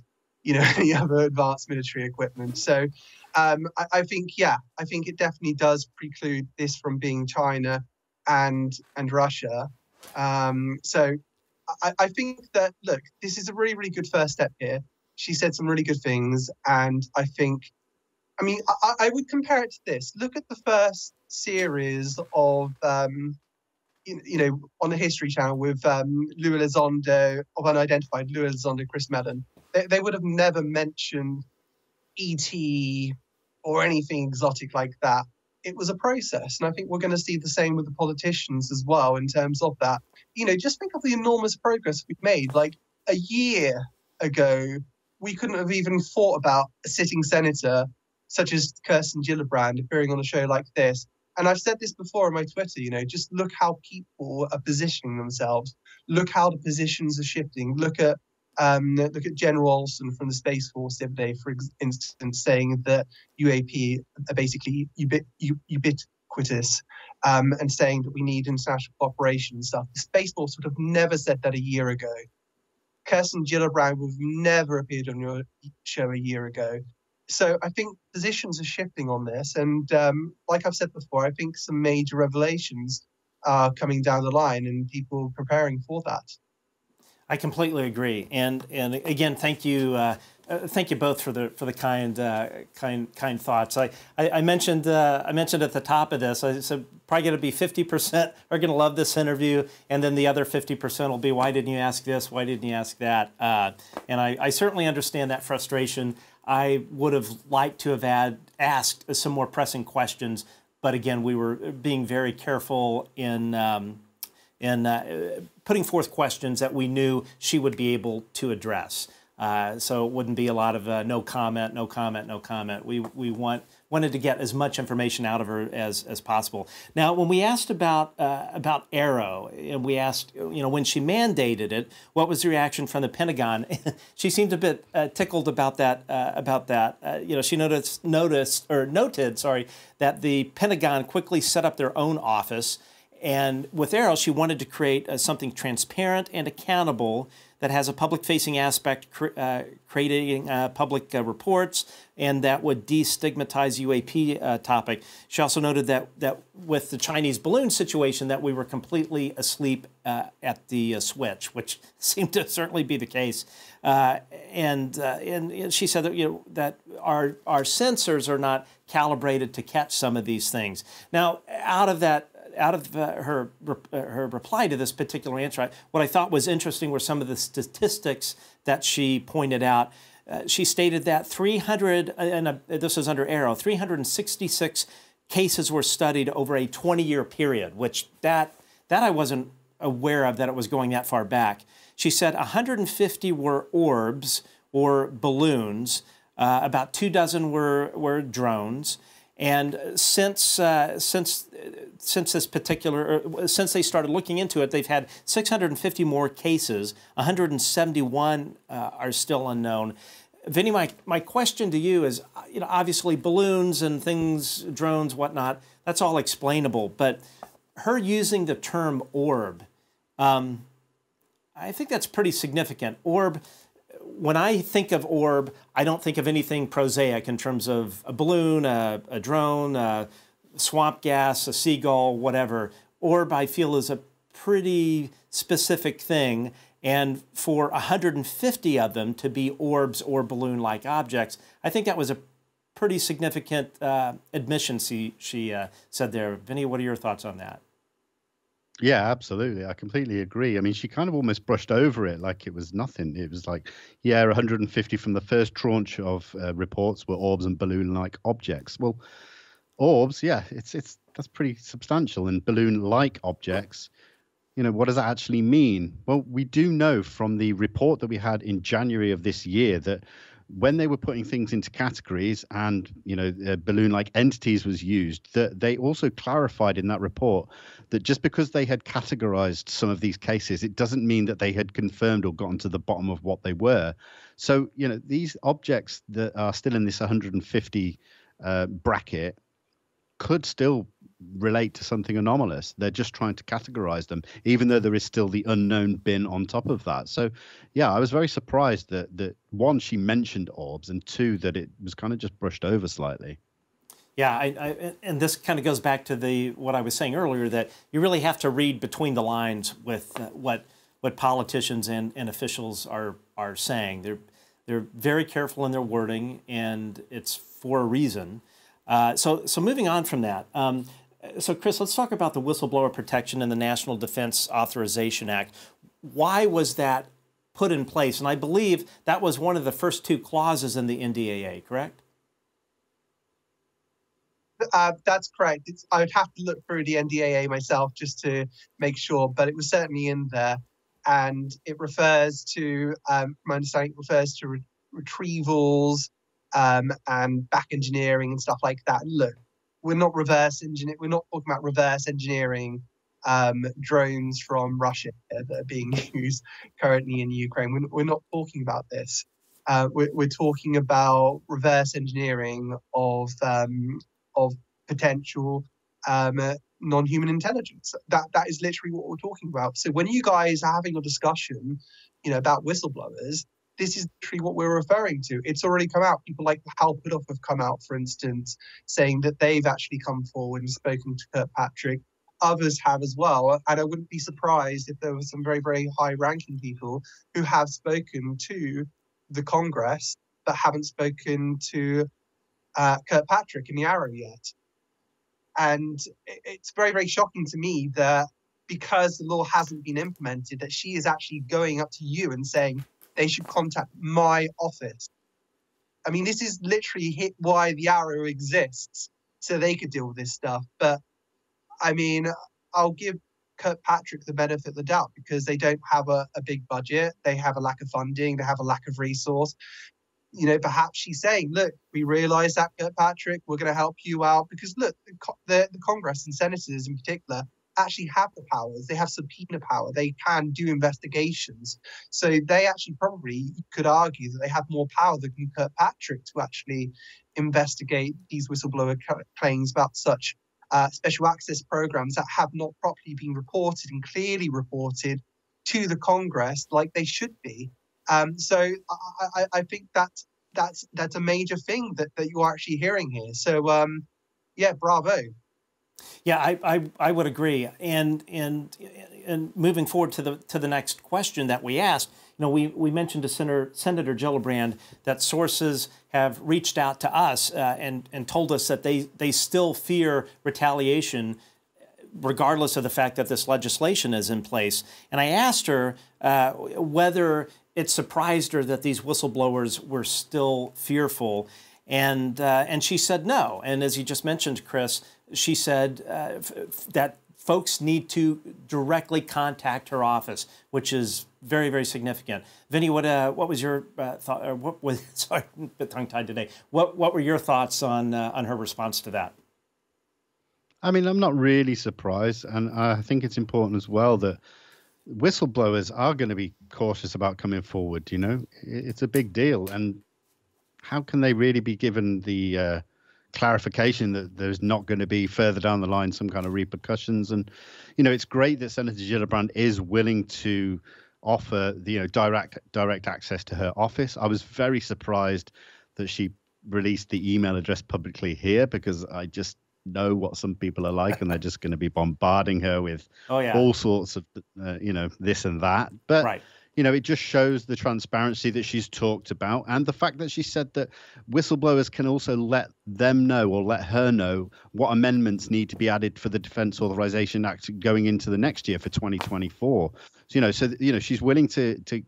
you know, any other advanced military equipment. So, um, I, I, think, yeah, I think it definitely does preclude this from being China and and Russia. Um, so I, I think that look, this is a really, really good first step here. She said some really good things, and I think, I mean, I, I would compare it to this. Look at the first series of um, you, know, on the History Channel with um, Lue Elizondo of Unidentified, Lue Elizondo, Chris Mellon. They, they would have never mentioned ET or anything exotic like that. It was a process. And I think we're going to see the same with the politicians as well in terms of that. You know, just think of the enormous progress we've made. Like a year ago, we couldn't have even thought about a sitting senator such as Kirsten Gillibrand appearing on a show like this. And I've said this before on my Twitter, you know, just look how people are positioning themselves. Look how the positions are shifting. Look at um, look at General Olson from the Space Force the other day, for instance, saying that UAP are basically ubit- ubiquitous um, and saying that we need international cooperation and stuff. The Space Force would have never said that a year ago. Kirsten Gillibrand would have never appeared on your show a year ago. So I think positions are shifting on this. And um, like I've said before, I think some major revelations are coming down the line and people preparing for that. I completely agree, and and again, thank you, uh, uh, thank you both for the for the kind uh, kind kind thoughts. I I, I mentioned uh, I mentioned at the top of this. I said probably going to be fifty percent are going to love this interview, and then the other fifty percent will be why didn't you ask this? Why didn't you ask that? Uh, and I, I certainly understand that frustration. I would have liked to have had asked some more pressing questions, but again, we were being very careful in. Um, in uh, putting forth questions that we knew she would be able to address. Uh, so it wouldn't be a lot of uh, no comment, no comment, no comment. We, we want, wanted to get as much information out of her as, as possible. Now, when we asked about, uh, about AARO, and we asked, you know, when she mandated it, what was the reaction from the Pentagon? she seemed a bit uh, tickled about that. Uh, about that, uh, you know, she noticed, noticed or noted, sorry, that the Pentagon quickly set up their own office and with AARO, she wanted to create uh, something transparent and accountable that has a public facing aspect, cr- uh, creating uh, public uh, reports, and that would destigmatize UAP uh, topic. She also noted that, that with the Chinese balloon situation, that we were completely asleep uh, at the switch, which seemed to certainly be the case. and, and she said that, you know, that our, our sensors are not calibrated to catch some of these things. Now, out of that out of uh, her uh, her reply to this particular answer, what I thought was interesting were some of the statistics that she pointed out. Uh, she stated that 300, uh, and uh, this is under AARO, 366 cases were studied over a 20-year period, which that that I wasn't aware of that it was going that far back. She said 150 were orbs or balloons, uh, about two dozen were were drones. And since uh, since since this particular uh, since they started looking into it, they've had 650 more cases. 171 uh, are still unknown. Vinnie, my, my question to you is, you know, obviously balloons and things, drones, whatnot, that's all explainable. But her using the term orb, um, I think that's pretty significant. Orb when I think of orb, I don't think of anything prosaic in terms of a balloon, a, a drone, a swamp gas, a seagull, whatever. Orb, I feel, is a pretty specific thing. And for 150 of them to be orbs or balloon like objects, I think that was a pretty significant uh, admission she, she uh, said there. Vinnie, what are your thoughts on that? Yeah, absolutely. I completely agree. I mean, she kind of almost brushed over it like it was nothing. It was like, yeah, 150 from the first tranche of uh, reports were orbs and balloon-like objects. Well, orbs, yeah, it's it's that's pretty substantial. And balloon-like objects, you know, what does that actually mean? Well, we do know from the report that we had in January of this year that when they were putting things into categories and you know uh, balloon-like entities was used that they also clarified in that report that just because they had categorized some of these cases it doesn't mean that they had confirmed or gotten to the bottom of what they were. So you know these objects that are still in this 150 uh, bracket could still relate to something anomalous. They're just trying to categorize them, even though there is still the unknown bin on top of that. So, yeah, I was very surprised that that one she mentioned orbs, and two that it was kind of just brushed over slightly. Yeah, I, I, and this kind of goes back to the what I was saying earlier that you really have to read between the lines with uh, what what politicians and, and officials are are saying. They're they're very careful in their wording, and it's for a reason. Uh, so so moving on from that. Um, so, Chris, let's talk about the whistleblower protection in the National Defense Authorization Act. Why was that put in place? And I believe that was one of the first two clauses in the NDAA, correct? Uh, that's correct. It's, I would have to look through the NDAA myself just to make sure, but it was certainly in there. And it refers to, um, my understanding, it refers to re- retrievals um, and back engineering and stuff like that. Look, we're not reverse engineer. We're not talking about reverse engineering um, drones from Russia that are being used currently in Ukraine. We're, we're not talking about this. Uh, we're, we're, talking about reverse engineering of um, of potential um, non-human intelligence. That that is literally what we're talking about. So when you guys are having a discussion, you know, about whistleblowers, this is literally what we're referring to. It's already come out. People like Hal Puthoff have come out, for instance, saying that they've actually come forward and spoken to Kirkpatrick. Others have as well. And I wouldn't be surprised if there were some very, very high ranking people who have spoken to the Congress but haven't spoken to uh, Kirkpatrick in the AARO yet. And it's very, very shocking to me that because the law hasn't been implemented, that she is actually going up to you and saying they should contact my office. I mean, this is literally why the AARO exists, so they could deal with this stuff. But I mean, I'll give Kirkpatrick the benefit of the doubt because they don't have a, a big budget, they have a lack of funding, they have a lack of resource. You know, perhaps she's saying, "Look, we realise that Kirkpatrick, we're going to help you out because look, the, the Congress and senators in particular actually have the powers. They have subpoena power. They can do investigations. So they actually probably could argue that they have more power than Kirkpatrick to actually investigate these whistleblower claims about such uh, special access programs that have not properly been reported and clearly reported to the Congress like they should be. Um, so I, I, I, think that that's that's a major thing that, that you're actually hearing here. So um, yeah, bravo. Yeah, I, I, I would agree. And and and moving forward to the to the next question that we asked, you know, we, we mentioned to Senator, Senator Gillibrand that sources have reached out to us uh, and and told us that they they still fear retaliation regardless of the fact that this legislation is in place. And I asked her uh, whether it surprised her that these whistleblowers were still fearful. And, uh, and she said no. And as you just mentioned, Chris, she said uh, that folks need to directly contact her office, which is very, very significant. Vinnie, what uh, what was your uh, thought? Or what was sorry, a bit tongue tied today. What what were your thoughts on uh, on her response to that? I mean, I'm not really surprised, and I think it's important as well that whistleblowers are going to be cautious about coming forward. You know, it's a big deal, and how can they really be given the uh, clarification that there's not going to be further down the line some kind of repercussions. And, you know, it's great that Senator Gillibrand is willing to offer the, you know, direct direct access to her office. I was very surprised that she released the email address publicly here because I just know what some people are like and they're just going to be bombarding her with oh, yeah. all sorts of uh, you know this and that but right you know, it just shows the transparency that she's talked about and the fact that she said that whistleblowers can also let them know or let her know what amendments need to be added for the Defense Authorization Act going into the next year for 2024. So, you know, so you know, she's willing to to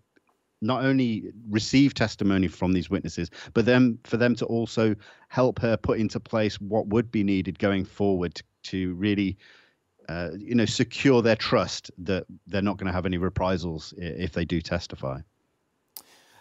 not only receive testimony from these witnesses, but then for them to also help her put into place what would be needed going forward to really uh, you know, secure their trust that they're not going to have any reprisals if they do testify.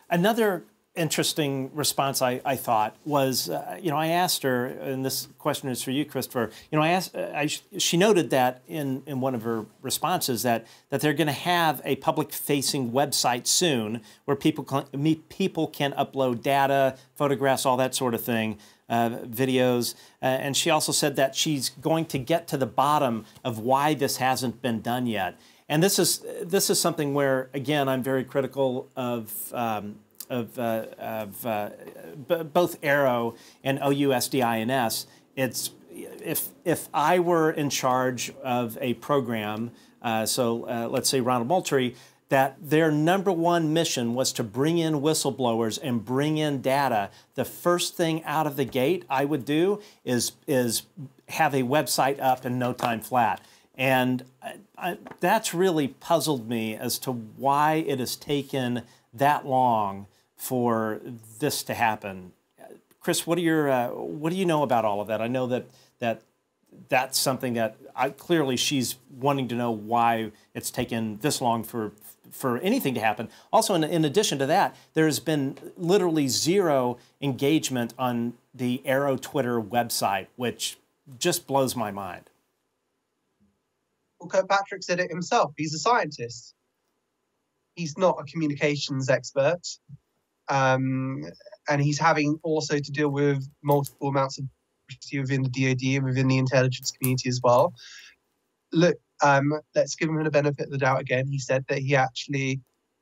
Another interesting response I, I thought was, uh, you know, I asked her, and this question is for you, Christopher. You know, I asked, uh, I, she noted that in, in one of her responses that that they're going to have a public-facing website soon where people can, people can upload data, photographs, all that sort of thing uh, videos. Uh, and she also said that she's going to get to the bottom of why this hasn't been done yet. And this is this is something where again I'm very critical of um, of, uh, of uh, both AARO and OUSDINS. It's if if I were in charge of a program, uh, so let's say Ronald Moultrie, that their number one mission was to bring in whistleblowers and bring in data, the first thing out of the gate I would do is, is have a website up in no time flat. And I, I, that's really puzzled me as to why it has taken that long for this to happen. Chris, what, are your, uh, what do you know about all of that? I know that that that's something that I, clearly she's wanting to know why it's taken this long for for anything to happen. Also, in, in addition to that, there's been literally zero engagement on the AARO Twitter website, which just blows my mind. Well, Kirkpatrick said it himself. He's a scientist. He's not a communications expert. Um, and he's having also to deal with multiple amounts of within the DoD and within the intelligence community as well. Look, um, let's give him the benefit of the doubt again. He said that he actually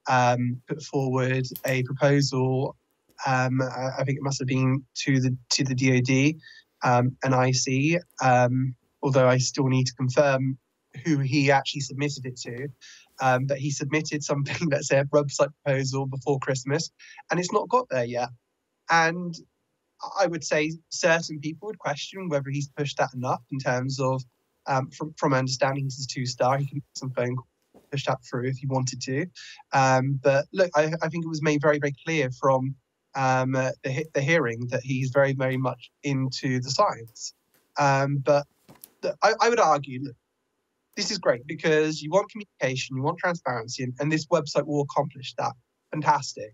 um, put forward a proposal. Um, I think it must have been to the to the DoD um, and IC, um, although I still need to confirm who he actually submitted it to. Um, but he submitted something that's a website proposal before Christmas, and it's not got there yet. And I would say certain people would question whether he's pushed that enough in terms of, um, from from understanding he's a two star, he can make some phone push that through if he wanted to. Um, but look, I, I, think it was made very very clear from um, uh, the the hearing that he's very very much into the science. Um, but I, I, would argue, look, this is great because you want communication, you want transparency, and, and this website will accomplish that. Fantastic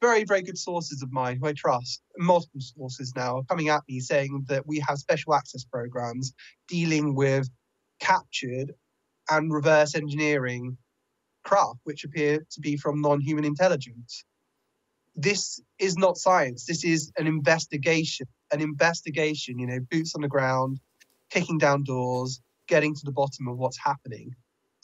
very, very good sources of mine who I trust, multiple sources now, coming at me saying that we have special access programs dealing with captured and reverse engineering craft, which appear to be from non human intelligence. This is not science. This is an investigation. An investigation, you know, boots on the ground, kicking down doors, getting to the bottom of what's happening.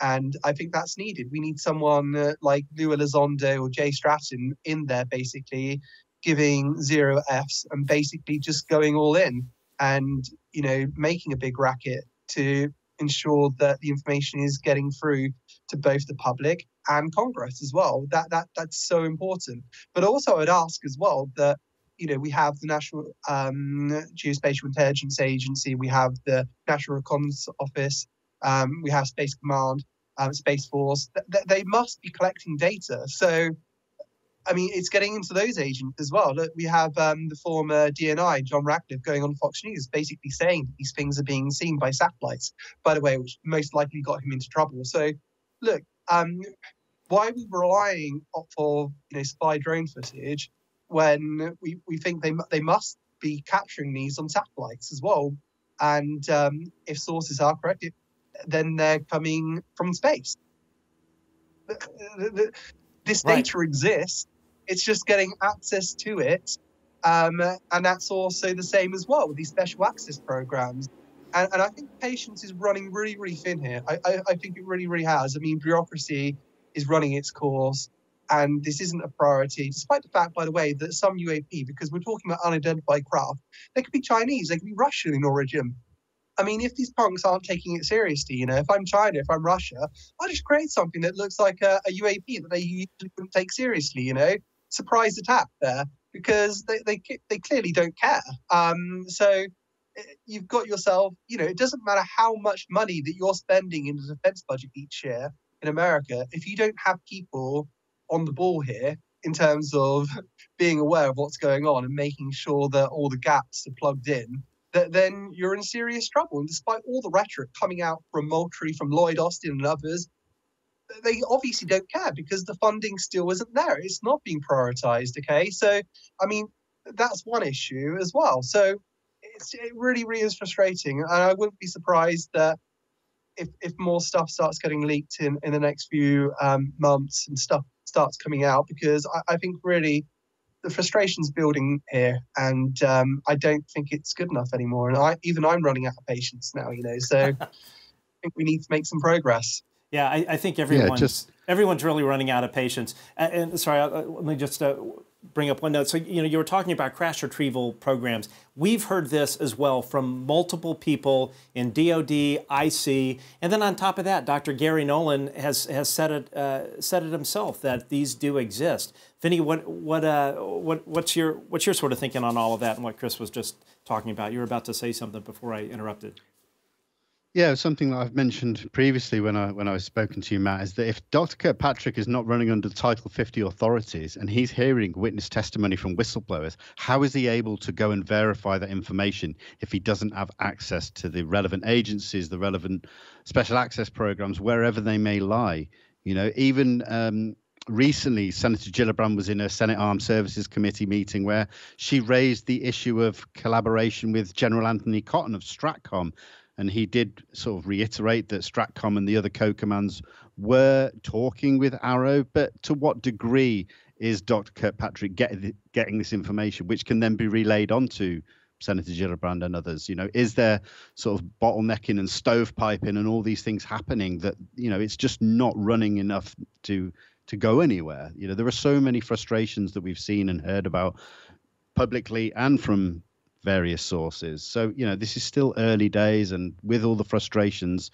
And I think that's needed. We need someone uh, like Lue Elizondo or Jay Stratton in there, basically giving zero Fs and basically just going all in and, you know, making a big racket to ensure that the information is getting through to both the public and Congress as well. That that that's so important. But also, I'd ask as well that you know we have the National um, Geospatial Intelligence Agency, we have the National Reconnaissance Office, um, we have Space Command, um, Space Force. Th- they must be collecting data. So, I mean, it's getting into those agents as well. Look, we have um, the former DNI, John Ratcliffe, going on Fox News, basically saying these things are being seen by satellites, by the way, which most likely got him into trouble. So, look, um, why are we relying for you know spy drone footage when we, we think they they must be capturing these on satellites as well? And um, if sources are correct, then they're coming from space. This data right. exists. It's just getting access to it. Um, and that's also the same as well with these special access programs. And, and I think patience is running really, really thin here. I, I, I think it really, really has. I mean, bureaucracy is running its course and this isn't a priority, despite the fact, by the way, that some UAP, because we're talking about unidentified craft, they could be Chinese, they could be Russian in origin. I mean, if these punks aren't taking it seriously, you know, if I'm China, if I'm Russia, I'll just create something that looks like a, a UAP that they usually wouldn't take seriously, you know, surprise attack there because they, they, they clearly don't care. Um, so eh, you've got yourself, you know, it doesn't matter how much money that you're spending in the defense budget each year in America, if you don't have people on the ball here in terms of being aware of what's going on and making sure that all the gaps are plugged in, then you're in serious trouble. And despite all the rhetoric coming out from Moultrie, from Lloyd Austin, and others, they obviously don't care because the funding still isn't there. It's not being prioritized. Okay, so I mean that's one issue as well. So it really, really is frustrating, and I wouldn't be surprised that if if more stuff starts getting leaked in in the next few um, months and stuff starts coming out because I, I think really the frustration's building here, and um, I don't think it's good enough anymore. And I, even I'm running out of patience now, you know. So I think we need to make some progress. Yeah, I, I think everyone's yeah, just... everyone's really running out of patience. And, and sorry, uh, let me just uh, bring up one note. So, you know, you were talking about crash retrieval programs. We've heard this as well from multiple people in DoD, IC, and then on top of that, Dr. Garry Nolan has has said it uh, said it himself that these do exist. Vinnie, what what uh, what what's your what's your sort of thinking on all of that and what Chris was just talking about? You were about to say something before I interrupted. Yeah, something that I've mentioned previously when I when I was spoken to you, Matt, is that if Dr. Kirkpatrick is not running under Title 50 authorities and he's hearing witness testimony from whistleblowers, how is he able to go and verify that information if he doesn't have access to the relevant agencies, the relevant special access programs, wherever they may lie? You know, even um, recently, Senator Gillibrand was in a Senate Armed Services Committee meeting where she raised the issue of collaboration with General Anthony Cotton of Stratcom and he did sort of reiterate that Stratcom and the other co-commands were talking with AARO, but to what degree is Dr. Kirkpatrick get, getting this information, which can then be relayed onto Senator Gillibrand and others? You know, is there sort of bottlenecking and stovepiping and all these things happening that you know it's just not running enough to to go anywhere? You know, there are so many frustrations that we've seen and heard about publicly and from various sources. So, you know, this is still early days, and with all the frustrations,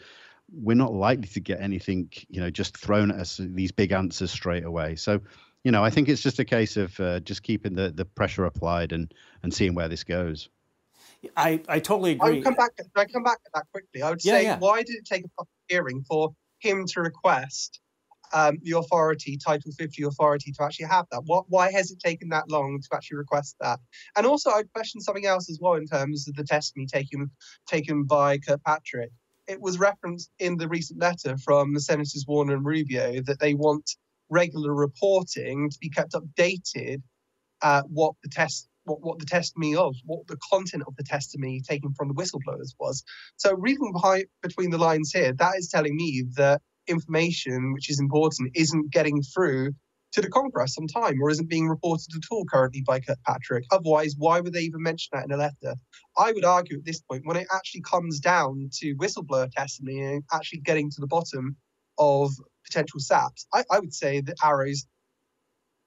we're not likely to get anything, you know, just thrown at us these big answers straight away. So, you know, I think it's just a case of uh, just keeping the the pressure applied and and seeing where this goes. I, I totally agree. I would come back. I come back to that quickly. I would Yeah, say, yeah. why did it take a public hearing for him to request um, the authority, Title 50 authority, to actually have that? What, why has it taken that long to actually request that? And also, I'd question something else as well in terms of the testimony taken taken by Kirkpatrick. It was referenced in the recent letter from the Senators Warner and Rubio that they want regular reporting to be kept updated uh, what the test what, what the testimony of what the content of the testimony taken from the whistleblowers was so reading behind between the lines here that is telling me that information which is important isn't getting through to the congress on time or isn't being reported at all currently by kirkpatrick otherwise why would they even mention that in a letter i would argue at this point when it actually comes down to whistleblower testimony and actually getting to the bottom of potential saps i, I would say that AARO's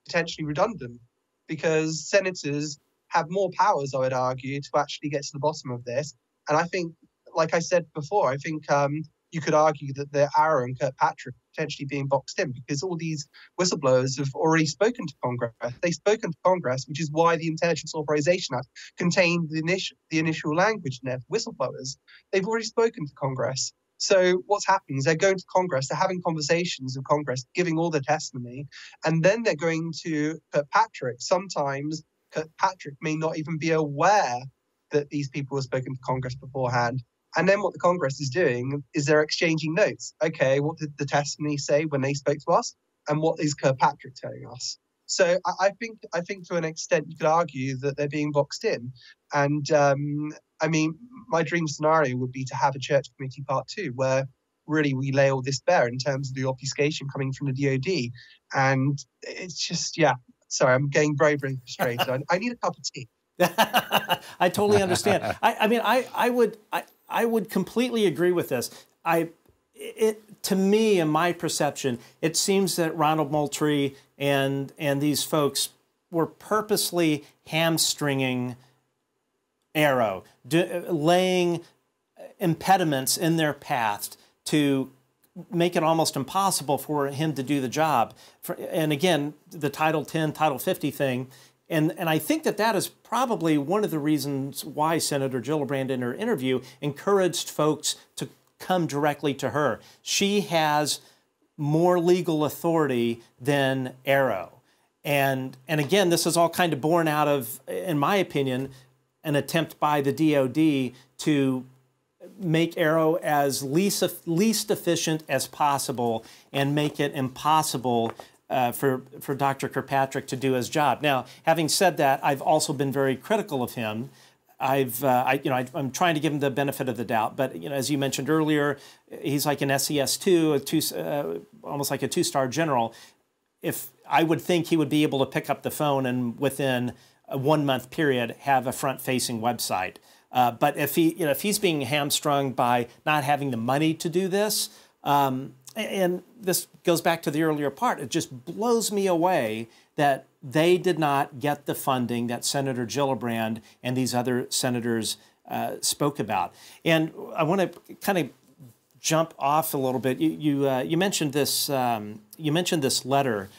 potentially redundant because senators have more powers, I would argue, to actually get to the bottom of this. And I think, like I said before, I think um, you could argue that the AARO and Kirkpatrick potentially being boxed in because all these whistleblowers have already spoken to Congress. They've spoken to Congress, which is why the Intelligence Authorization Act contained the initial, the initial language in there whistleblowers. They've already spoken to Congress. So what's happening is they're going to Congress, they're having conversations with Congress, giving all their testimony, and then they're going to Kirkpatrick. Sometimes Kirkpatrick may not even be aware that these people have spoken to Congress beforehand. And then what the Congress is doing is they're exchanging notes. Okay, what did the testimony say when they spoke to us? And what is Kirkpatrick telling us? So I, I think I think to an extent you could argue that they're being boxed in. And um, I mean, my dream scenario would be to have a church committee part two, where really we lay all this bare in terms of the obfuscation coming from the DoD. And it's just, yeah, sorry, I'm getting very, very frustrated. I, I need a cup of tea. I totally understand. I, I mean, I, I would I, I would completely agree with this. I it to me, in my perception, it seems that Ronald Moultrie and and these folks were purposely hamstringing AARO, do, laying impediments in their path to make it almost impossible for him to do the job. For, and again, the Title 10, Title 50 thing. And, and I think that that is probably one of the reasons why Senator Gillibrand in her interview encouraged folks to come directly to her. She has more legal authority than AARO. And, and again, this is all kind of born out of, in my opinion, an attempt by the DoD to make AARO as least least efficient as possible and make it impossible uh, for for Dr. Kirkpatrick to do his job. Now, having said that, I've also been very critical of him. I've uh, I, you know I, am trying to give him the benefit of the doubt, but you know as you mentioned earlier, he's like an SES two, a two uh, almost like a two star general. If I would think he would be able to pick up the phone and within a one month period have a front facing website. Uh, but if he, you know, if he's being hamstrung by not having the money to do this, um, and this goes back to the earlier part, it just blows me away that they did not get the funding that Senator Gillibrand and these other senators uh, spoke about. And I want to kind of jump off a little bit. You you, uh, you mentioned this um, you mentioned this letter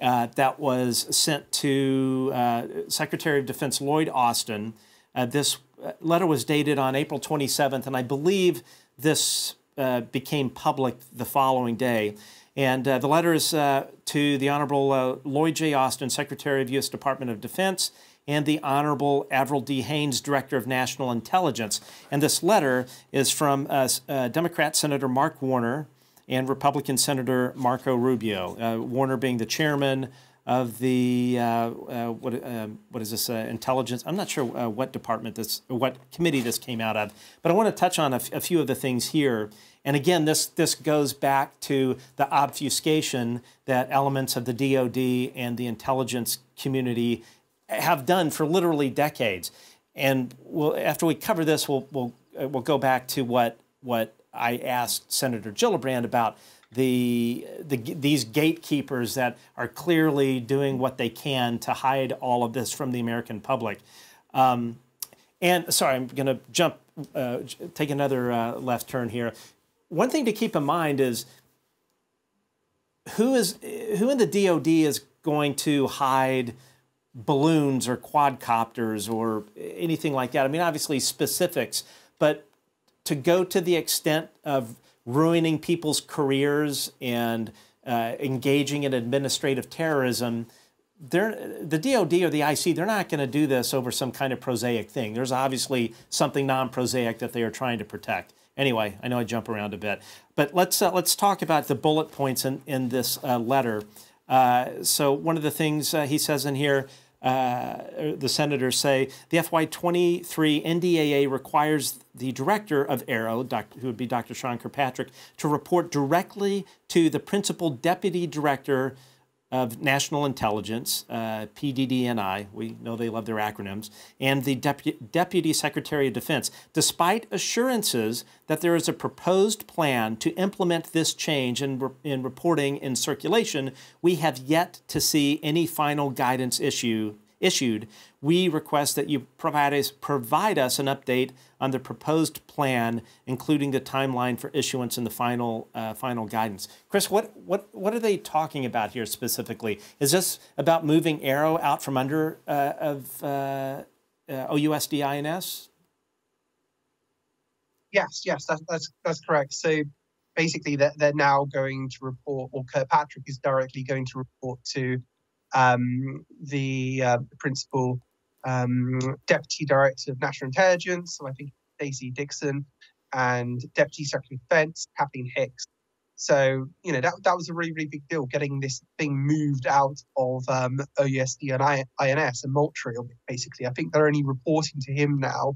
uh, that was sent to uh, Secretary of Defense Lloyd Austin. Uh, this letter was dated on April 27th, and I believe this uh, became public the following day. And uh, the letter is uh, to the Honorable uh, Lloyd J. Austin, Secretary of U.S. Department of Defense, and the Honorable Avril D. Haines, Director of National Intelligence. And this letter is from uh, Democrat Senator Mark Warner and Republican Senator Marco Rubio. Warner being the chairman of the uh, uh, what um, what is this uh, intelligence? I'm not sure what department this, what committee this came out of, but I want to touch on a, few of the things here. And again, this, this goes back to the obfuscation that elements of the DoD and the intelligence community have done for literally decades. And we'll, after we cover this, we'll, we'll, uh, we'll go back to what, what I asked Senator Gillibrand about the, the, these gatekeepers that are clearly doing what they can to hide all of this from the American public. Um, and sorry, I'm going to jump, uh, take another uh, left turn here one thing to keep in mind is who is who in the DoD is going to hide balloons or quadcopters or anything like that. I mean, obviously specifics, but to go to the extent of ruining people's careers and uh, engaging in administrative terrorism, they're, the DoD or the IC, they're not going to do this over some kind of prosaic thing. There's obviously something non-prosaic that they are trying to protect. Anyway, I know I jump around a bit, but let's uh, let's talk about the bullet points in in this uh, letter. Uh, so one of the things uh, he says in here. Uh, the senators say the FY23 NDAA requires the director of AARO, who would be Dr. Sean Kirkpatrick, to report directly to the principal deputy director of National Intelligence, uh, PDDNI, we know they love their acronyms, and the Depu Deputy Secretary of Defense, despite assurances that there is a proposed plan to implement this change in, re in reporting in circulation, we have yet to see any final guidance issue issued, we request that you provide us, provide us an update on the proposed plan, including the timeline for issuance and the final uh, final guidance. Chris, what, what, what are they talking about here specifically? Is this about moving AARO out from under uh, of uh, uh OUSD-INS? Yes, yes, that, that's, that's correct. So basically, they're, they're now going to report, or Kirkpatrick is directly going to report to um, the, uh, principal um, deputy director of national intelligence, so I think Stacey Dixon, and deputy secretary of defense Kathleen Hicks. So you know that that was a really really big deal getting this thing moved out of um, OUSD and I, INS and Moultrie basically. I think they're only reporting to him now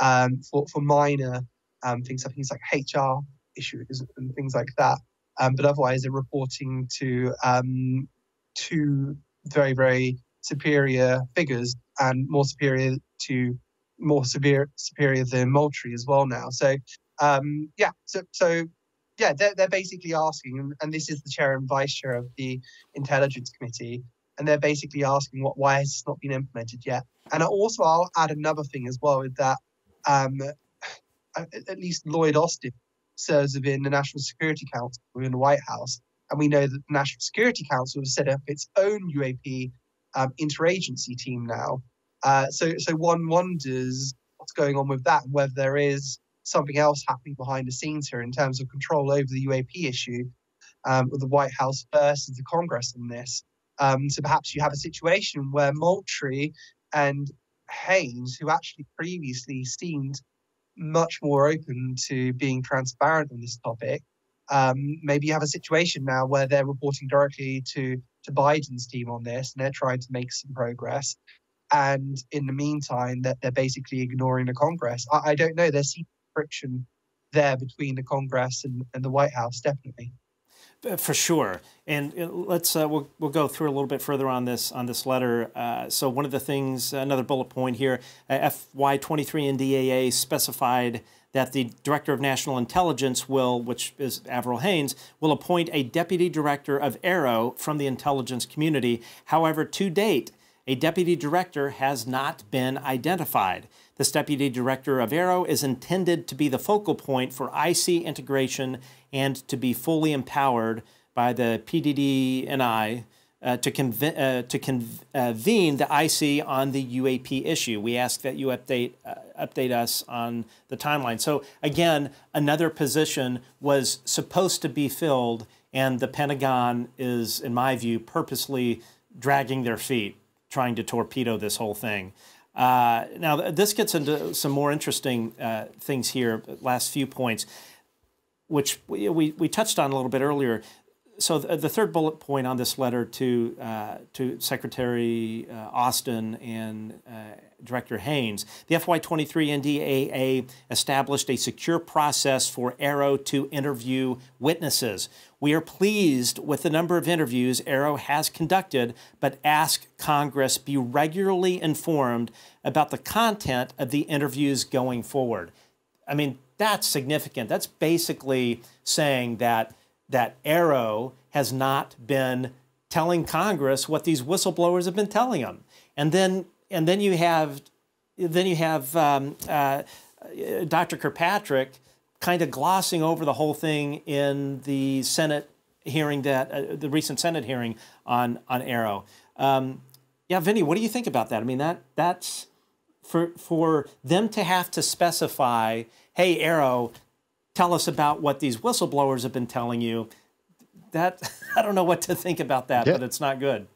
um, for for minor um, things. I think it's like HR issues and things like that. Um, but otherwise, they're reporting to um, to very, very superior figures and more superior to more severe superior than Moultrie as well now. So um, yeah, so so yeah, they're, they're basically asking, and this is the chair and vice chair of the intelligence committee, and they're basically asking what why has this not been implemented yet? And also, I'll add another thing as well is that um, at least Lloyd Austin serves within the National Security Council within the White House, and we know that the National Security Council has set up its own UAP um, interagency team now. Uh, so, so one wonders what's going on with that, whether there is something else happening behind the scenes here in terms of control over the UAP issue um, with the White House versus the Congress on this. Um, so perhaps you have a situation where Moultrie and Haines, who actually previously seemed much more open to being transparent on this topic, um, maybe you have a situation now where they're reporting directly to to Biden's team on this, and they're trying to make some progress. And in the meantime, that they're basically ignoring the Congress. I, I don't know. There's friction there between the Congress and, and the White House, definitely. Uh, for sure, and uh, let's uh, we'll we'll go through a little bit further on this on this letter. Uh, so one of the things, another bullet point here, uh, FY twenty three NDAA specified that the Director of National Intelligence will, which is Avril Haines, will appoint a Deputy Director of AARO from the intelligence community. However, to date, a Deputy Director has not been identified. This Deputy Director of AARO is intended to be the focal point for IC integration and to be fully empowered by the PDDNI uh, to, uh, to convene the IC on the UAP issue. We ask that you update uh, update us on the timeline. So again, another position was supposed to be filled, and the Pentagon is, in my view, purposely dragging their feet, trying to torpedo this whole thing. Uh, now, this gets into some more interesting uh, things here. Last few points, which we, we, we touched on a little bit earlier so the, the, third bullet point on this letter to uh, to Secretary uh, Austin and uh, Director Haines, the FY23 NDAA established a secure process for AARO to interview witnesses. We are pleased with the number of interviews AARO has conducted, but ask Congress be regularly informed about the content of the interviews going forward. I mean, that's significant. That's basically saying that that AARO has not been telling Congress what these whistleblowers have been telling them. And then, and then you have, then you have um, uh, Dr. Kirkpatrick kind of glossing over the whole thing in the Senate hearing that uh, the recent Senate hearing on on AARO. Um, yeah, Vinnie, what do you think about that? I mean, that that's for for them to have to specify, hey, AARO, tell us about what these whistleblowers have been telling you. That I don't know what to think about that, but it's not good.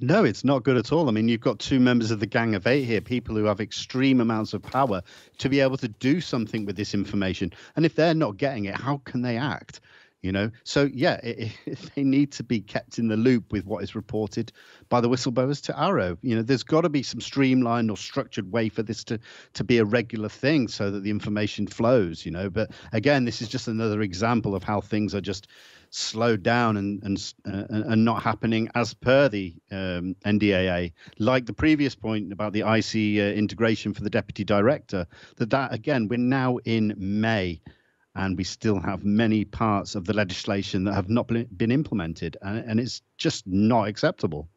No, it's not good at all. I mean, you've got two members of the Gang of Eight here, people who have extreme amounts of power to be able to do something with this information. And if they're not getting it, how can they act? You know? So yeah it, it, they need to be kept in the loop with what is reported by the whistleblowers to AARO. You know there's got to be some streamlined or structured way for this to to be a regular thing so that the information flows you know? But again this is just another example of how things are just slowed down and and uh, and not happening as per the um, NDAA like the previous point about the IC uh, integration for the deputy director that that again we're now in May and we still have many parts of the legislation that have not been implemented, and, and it's just not acceptable.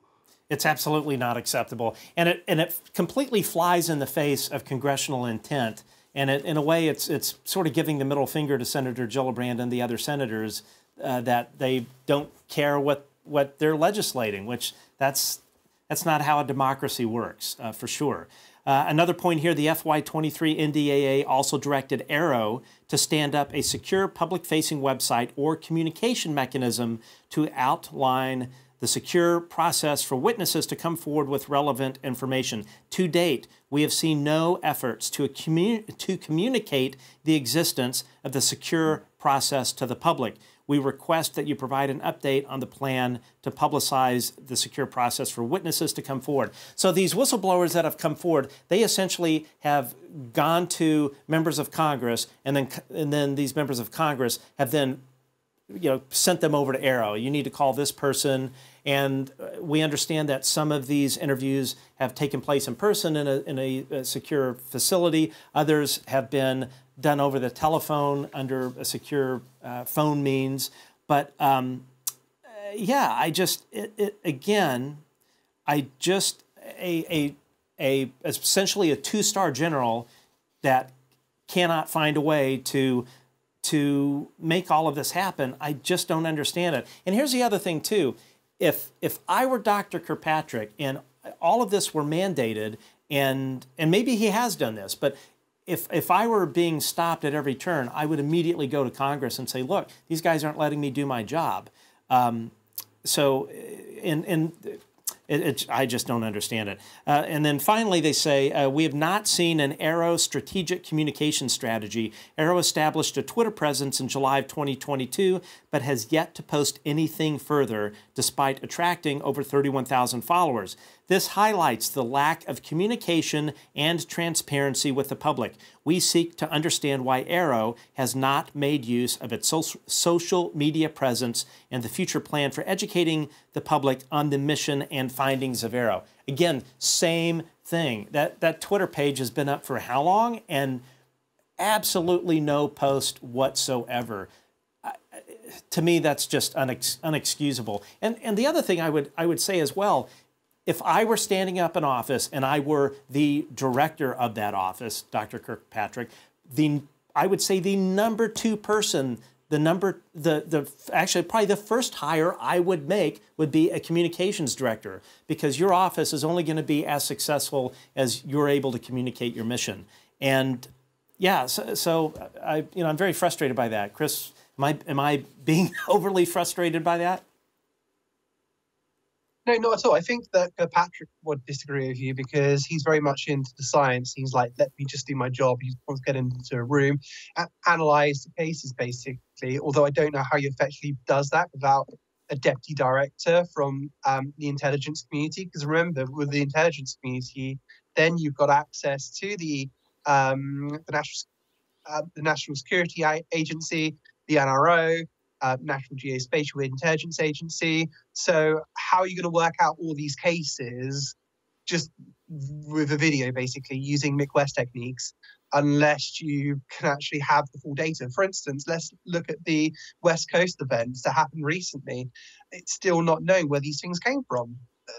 It's absolutely not acceptable, and it and it completely flies in the face of congressional intent. And it, in a way, it's it's sort of giving the middle finger to Senator Gillibrand and the other senators uh, that they don't care what what they're legislating, which that's that's not how a democracy works, uh, for sure. Uh, another point here the FY23 NDAA also directed AARO to stand up a secure public facing website or communication mechanism to outline the secure process for witnesses to come forward with relevant information. To date, we have seen no efforts to, to communicate the existence of the secure process to the public we request that you provide an update on the plan to publicize the secure process for witnesses to come forward. So these whistleblowers that have come forward, they essentially have gone to members of Congress, and then and then these members of Congress have then you know sent them over to AARO You need to call this person, and uh, we understand that some of these interviews have taken place in person in a, in a, a secure facility. Others have been done over the telephone under a secure uh, phone means. But um, yeah, I just it, it, again, I just a a a essentially a two star general that cannot find a way to to make all of this happen. I just don't understand it. And here's the other thing too. If if I were Dr. Kirkpatrick and all of this were mandated and and maybe he has done this, but if, if I were being stopped at every turn, I would immediately go to Congress and say, look, these guys aren't letting me do my job. Um, so, and, and it, I just don't understand it. Uh, and then finally, they say, uh, We have not seen an AARO strategic communication strategy. AARO established a Twitter presence in July of 2022, but has yet to post anything further, despite attracting over 31,000 followers. This highlights the lack of communication and transparency with the public. We seek to understand why AARO has not made use of its social media presence and the future plan for educating the public on the mission and findings of AARO. Again, same thing. That, that Twitter page has been up for how long? And absolutely no post whatsoever to me that's just unex- unexcusable. And and the other thing I would I would say as well if I were standing up in office and I were the director of that office, Dr. Kirkpatrick, the I would say the number two person the number the the actually probably the first hire I would make would be a communications director because your office is only going to be as successful as you're able to communicate your mission. And yeah, so, so I you know I'm very frustrated by that. Chris, am I am I being overly frustrated by that? No, not at all. I think that Patrick would disagree with you because he's very much into the science. He's like, let me just do my job. He wants to get into a room, and analyze the cases, basically. Although I don't know how he effectively does that without a deputy director from um, the intelligence community. Because remember, with the intelligence community, then you've got access to the um, the national uh, the National Security Agency, the NRO, uh, National Geospatial Intelligence Agency. So, how are you going to work out all these cases just with a video, basically using Mick West techniques, unless you can actually have the full data? For instance, let's look at the West Coast events that happened recently. It's still not known where these things came from.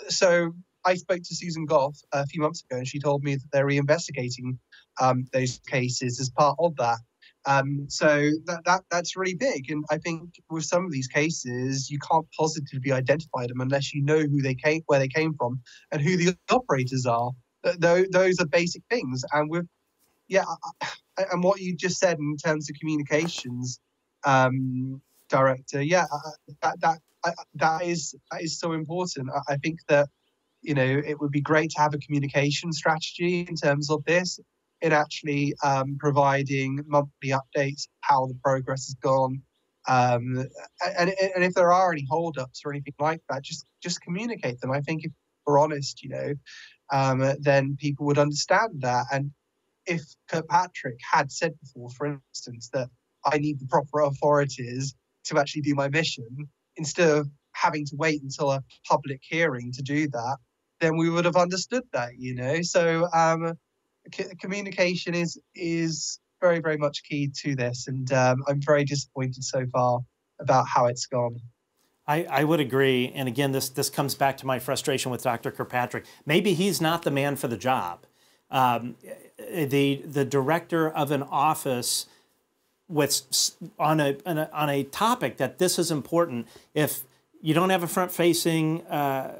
So, I spoke to Susan Gough a few months ago, and she told me that they're reinvestigating um, those cases as part of that. Um, so that, that that's really big, and I think with some of these cases, you can't positively identify them unless you know who they came, where they came from, and who the operators are. Th- those are basic things, and with yeah, and what you just said in terms of communications um, director, yeah, that that that is that is so important. I think that you know it would be great to have a communication strategy in terms of this in actually um, providing monthly updates how the progress has gone. Um, and, and if there are any holdups or anything like that, just just communicate them. I think if we're honest, you know, um, then people would understand that. And if Kirkpatrick had said before, for instance, that I need the proper authorities to actually do my mission, instead of having to wait until a public hearing to do that, then we would have understood that, you know. So um, communication is is very very much key to this, and um, I'm very disappointed so far about how it's gone. I, I would agree, and again, this this comes back to my frustration with Dr. Kirkpatrick. Maybe he's not the man for the job. Um, the the director of an office with on a, on a, on a topic that this is important. If you don't have a front facing uh,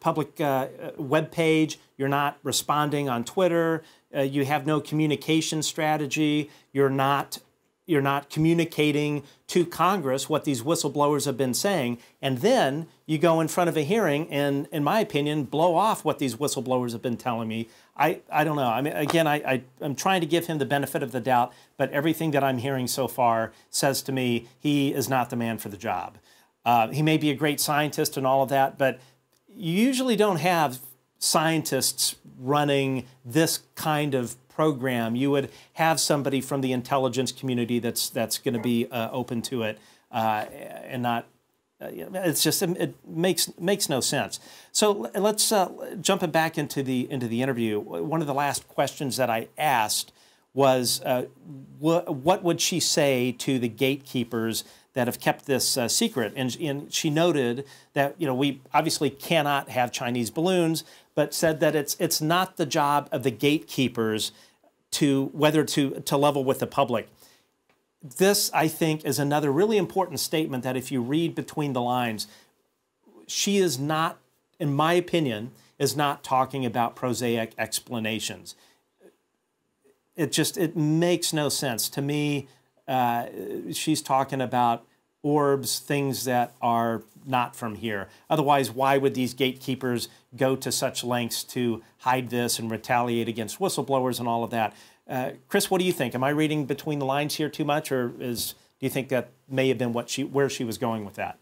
public uh, web page, you're not responding on Twitter, uh, you have no communication strategy, you're not you're not communicating to Congress what these whistleblowers have been saying, and then you go in front of a hearing and, in my opinion, blow off what these whistleblowers have been telling me. I, I don't know. I mean, again, I, I, am trying to give him the benefit of the doubt, but everything that I'm hearing so far says to me he is not the man for the job. Uh, he may be a great scientist and all of that, but you usually don't have scientists running this kind of program. You would have somebody from the intelligence community that's that's going to be uh, open to it uh, and not. Uh, it's just it makes makes no sense. So let's uh, jump back into the into the interview. One of the last questions that I asked was, uh, wh- what would she say to the gatekeepers that have kept this uh, secret. And, and, she noted that you know we obviously cannot have Chinese balloons, but said that it's it's not the job of the gatekeepers to whether to to level with the public. This, I think, is another really important statement that if you read between the lines, she is not, in my opinion, is not talking about prosaic explanations. It just it makes no sense to me uh, she's talking about orbs, things that are not from here. Otherwise, why would these gatekeepers go to such lengths to hide this and retaliate against whistleblowers and all of that? Uh, Chris, what do you think? Am I reading between the lines here too much, or is do you think that may have been what she where she was going with that?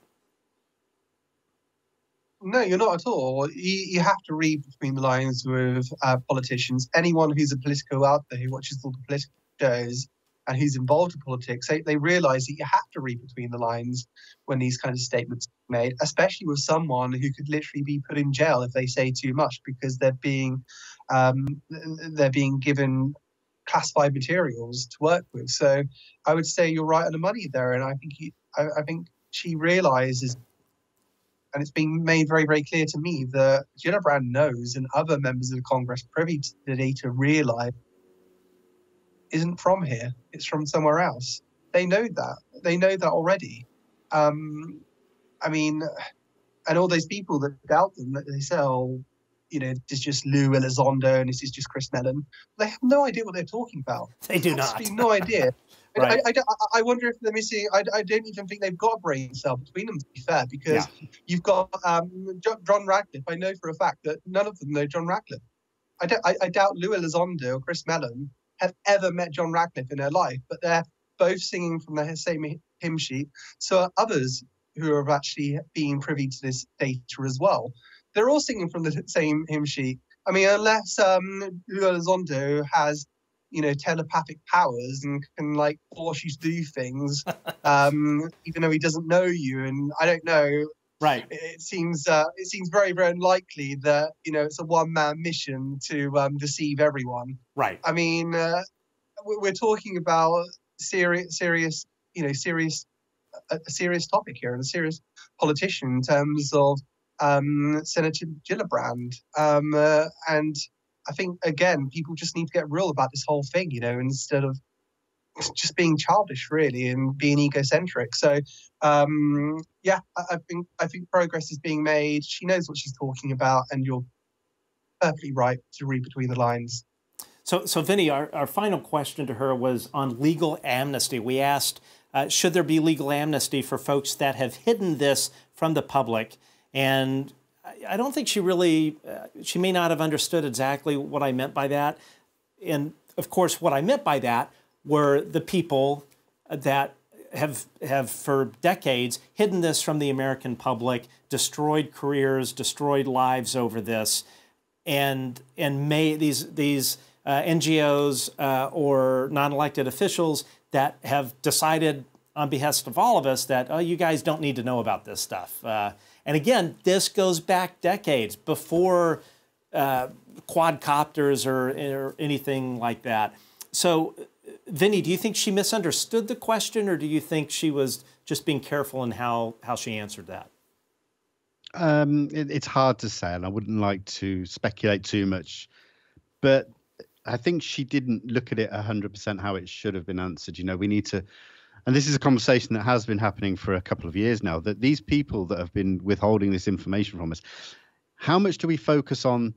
No, you're not at all. You, you have to read between the lines with uh, politicians. Anyone who's a political out there who watches all the political shows and who's involved in politics, they, they realize that you have to read between the lines when these kind of statements are made, especially with someone who could literally be put in jail if they say too much because they're being um, they're being given classified materials to work with. So I would say you're right on the money there, and I think he, I, I think she realizes and it's been made very, very clear to me that Gillibrand knows and other members of the Congress privy to the data realize isn't from here, it's from somewhere else. They know that. they know that already. Um, I mean, and all those people that doubt them, that they say, "Oh, you know, this is just Lue Elizondo and this is just Chris Mellon." They have no idea what they're talking about. They do not. No idea. Right. I, I, I- wonder if they're missing. I, I don't even think they've got a brain cell between them. To be fair, because you've got um, John Ratcliffe. I know for a fact that none of them know John Ratcliffe. I, I, I doubt Lue Elizondo or Chris Mellon have ever met John Ratcliffe in their life, but they're both singing from the same hymn sheet. So others who have actually been privy to this data as well. They're all singing from the same hymn sheet. I mean, unless um, Elizondo has you know telepathic powers and can like force you to do things um even though he doesn't know you and i don't know Right. it, seems uh it seems very very unlikely that you know it's a one man mission to um deceive everyone Right. i mean uh, we- we're talking about serious serious you know serious a, a serious topic here and a serious politician in terms of um senator gillibrand um uh, and I think again, people just need to get real about this whole thing, you know, instead of just being childish, really, and being egocentric. So, um, yeah, I, I think I think progress is being made. She knows what she's talking about, and you're perfectly right to read between the lines. So, so Vinnie, our, our final question to her was on legal amnesty. We asked, uh, should there be legal amnesty for folks that have hidden this from the public? And I, I don't think she really, uh, she may not have understood exactly what I meant by that. And of course, what I meant by that were the people that have have for decades hidden this from the American public, destroyed careers, destroyed lives over this and and may these these uh, NGOs uh, or non-elected officials that have decided on behest of all of us that oh you guys don't need to know about this stuff. Uh, and again, this goes back decades before uh, quadcopters or, or anything like that. So, Vinnie, do you think she misunderstood the question, or do you think she was just being careful in how how she answered that? Um, it, it's hard to say, and I wouldn't like to speculate too much. But I think she didn't look at it 100% how it should have been answered. You know, we need to, and this is a conversation that has been happening for a couple of years now, that these people that have been withholding this information from us, how much do we focus on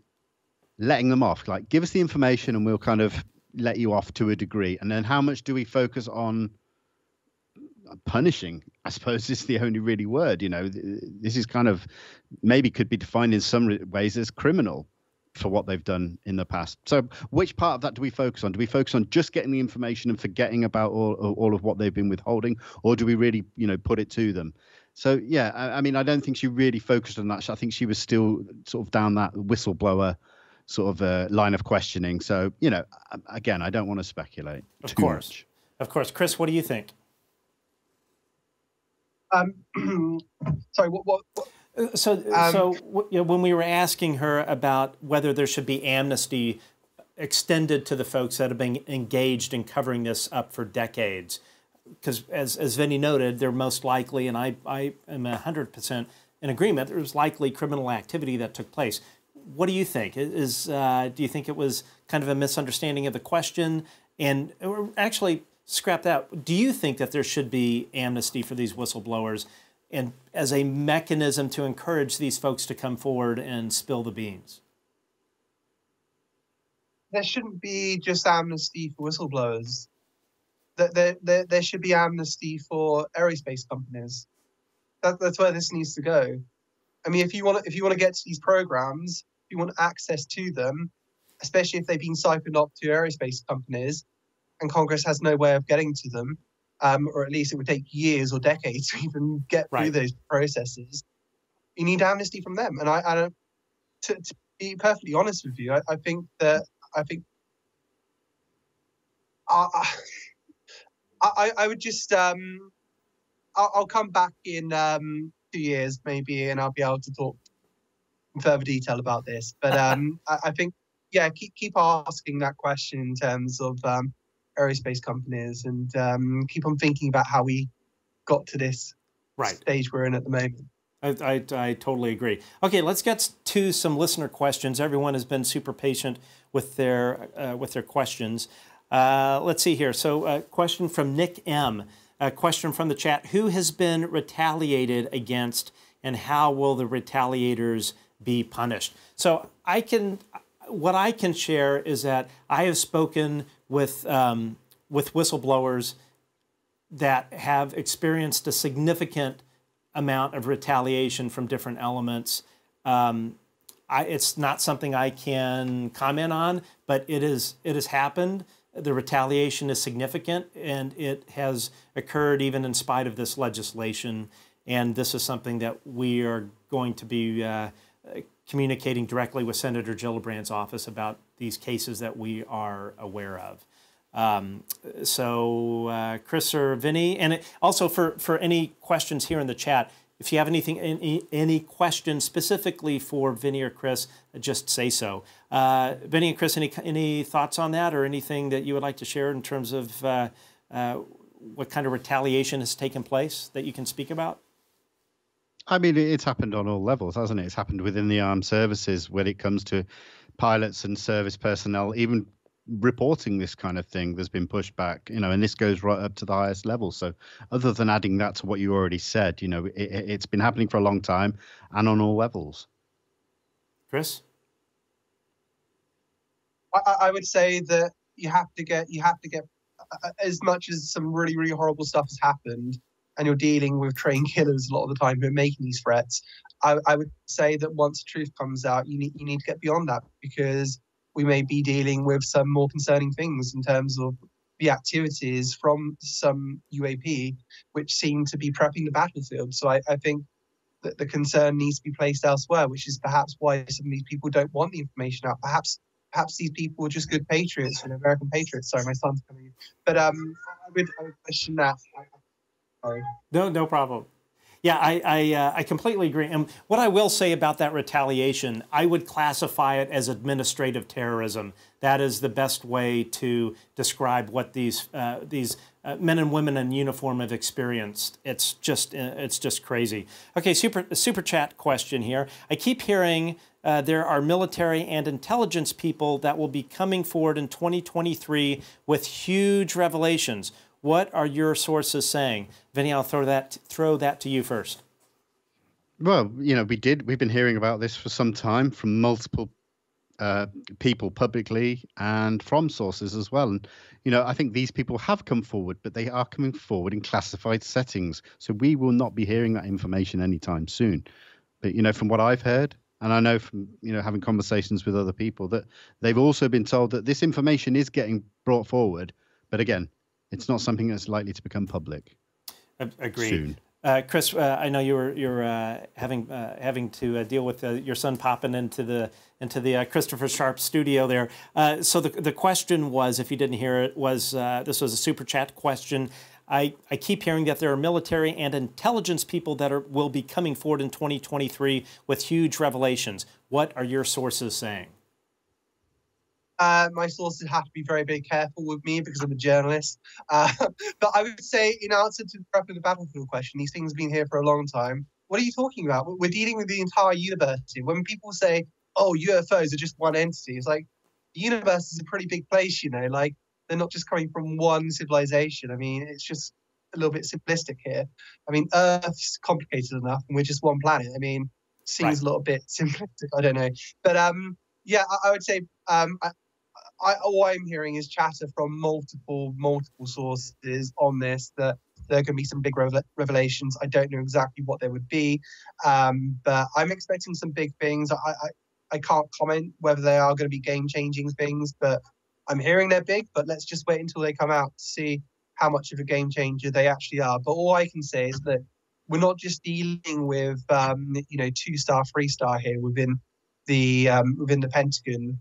letting them off? Like, give us the information and we'll kind of let you off to a degree. And then how much do we focus on punishing i suppose is the only really word you know? This is kind of maybe could be defined in some ways as criminal for what they've done in the past. So which part of that do we focus on? Do we focus on just getting the information and forgetting about all, all of what they've been withholding? Or do we really you know put it to them? So yeah I, I mean i don't think she really focused on that. I think she was still sort of down that whistleblower sort of uh, line of questioning so you know again i don't want to speculate Of too course. much. Of course, Chris, what do you think? Um, sorry, what, what, what? So, Um, so you know, when we were asking her about whether there should be amnesty extended to the folks that have been engaged in covering this up for decades, because as, as Vinnie noted, they're most likely, and I, I am 100% in agreement, there was likely criminal activity that took place. What do you think? Is uh, Do you think it was kind of a misunderstanding of the question? And actually, scrap that. Do you think that there should be amnesty for these whistleblowers? and as a mechanism to encourage these folks to come forward and spill the beans. there shouldn't be just amnesty for whistleblowers. There, there, there, should be amnesty for aerospace companies. That, that's where this needs to go. I mean, if you want, to, if you want to get to these programs, you want access to them, especially if they've been siphoned off to aerospace companies, and Congress has no way of getting to them, um, or at least it would take years or decades to even get through those processes. You need amnesty from them, and I, I don't. To, to be perfectly honest with you, I, I think that I think I, I, I- would just um, I'll, I'll come back in um, two years maybe, and I'll be able to talk further detail about this. But um, I, I think yeah, keep keep asking that question in terms of um, aerospace companies, and um, keep on thinking about how we got to this Right. stage we're in at the moment. I, I, I totally agree. Okay, let's get to some listener questions. Everyone has been super patient with their uh, with their questions. Uh, let's see here. So, a question from Nick M. a question from the chat Who has been retaliated against, and how will the retaliators be punished? So I can, what I can share is that I have spoken with, um, with whistleblowers that have experienced a significant amount of retaliation from different elements. Um, I, it's not something I can comment on, but it is it has happened. The retaliation is significant, and it has occurred even in spite of this legislation. And this is something that we are going to be uh, communicating directly with Senator Gillibrand's office about these cases that we are aware of. Um, so, uh, Chris or Vinnie, and also for, for any questions here in the chat, if you have anything, any, any questions specifically for Vinnie or Chris, just say so. Uh, Vinnie and Chris, any, any thoughts on that or anything that you would like to share in terms of uh, uh, what kind of retaliation has taken place that you can speak about? I mean, it's happened on all levels, hasn't it? It's happened within the armed services when it comes to pilots and service personnel, even reporting this kind of thing there's been pushback you know and this goes right up to the highest level. So other than adding that to what you already said you know it, has been happening for a long time and on all levels. Chris? I, I would say that you have to get you have to get uh, as much as some really really horrible stuff has happened and you're dealing with trained killers a lot of the time who are making these threats I, I would say that once the truth comes out you need you need to get beyond that because we may be dealing with some more concerning things in terms of the activities from some UAP, which seem to be prepping the battlefield. So I, I think that the concern needs to be placed elsewhere, which is perhaps why some of these people don't want the information out. Perhaps perhaps these people are just good patriots and American patriots. Sorry, my son's coming in. But um, I would, I would question that. Sorry. No, no problem. Yeah, I I, uh, I, completely agree. And what I will say about that retaliation, I would classify it as administrative terrorism. That is the best way to describe what these uh, these uh, men and women in uniform have experienced. It's just uh, it's just crazy. Okay, super super chat question here. I keep hearing. Uh, there are military and intelligence people that will be coming forward in 2023 with huge revelations. What are your sources saying? Vinnie, I'll throw that throw that to you first. Well, you know, we did. We've been hearing about this for some time from multiple uh, people publicly and from sources as well. And you know, I think these people have come forward, but they are coming forward in classified settings. So we will not be hearing that information anytime soon. But you know, from what I've heard, and I know from you know having conversations with other people that they've also been told that this information is getting brought forward. But again, it's not something that's likely to become public. Agreed. Soon. Uh, Chris, uh, I know you were you're uh, having uh, having to uh, deal with uh, your son popping into the into the Christopher Sharp studio there. so the the question was, if you didn't hear it, was this was a super chat question. I, I keep hearing that there are military and intelligence people that are, will be coming forward in 2023 with huge revelations. What are your sources saying? Uh, my sources have to be very, very careful with me because I'm a journalist. Uh, but I would say, in answer to the prep of the battlefield question, these things have been here for a long time. What are you talking about? We're dealing with the entire universe. When people say, "Oh, UFOs are just one entity," it's like the universe is a pretty big place. You know, like they're not just coming from one civilization. I mean, it's just a little bit simplistic here. I mean, Earth's complicated enough, and we're just one planet. I mean, seems right. a little bit simplistic. I don't know, but um, yeah, I, I would say um, I, I, all I'm hearing is chatter from multiple, multiple sources on this that there can be some big revelations. I don't know exactly what they would be, um, but I'm expecting some big things. I, I, I can't comment whether they are going to be game changing things, but I'm hearing they're big. But let's just wait until they come out to see how much of a game changer they actually are. But all I can say is that we're not just dealing with um, you know two star, three star here within the um, within the Pentagon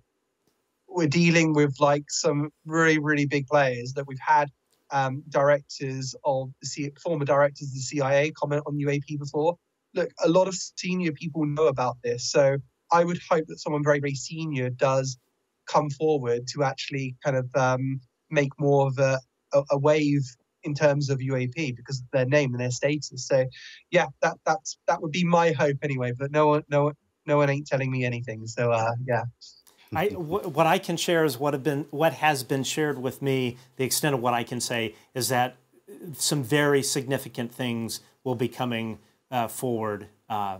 we're dealing with like some really really big players that we've had um, directors of C- former directors of the CIA comment on UAP before. Look, a lot of senior people know about this, so I would hope that someone very very senior does come forward to actually kind of um, make more of a, a, a wave in terms of UAP because of their name and their status. So, yeah, that that's that would be my hope anyway. But no one, no, one, no one ain't telling me anything. So, uh, yeah. I, what I can share is what have been what has been shared with me. The extent of what I can say is that some very significant things will be coming uh, forward. Uh,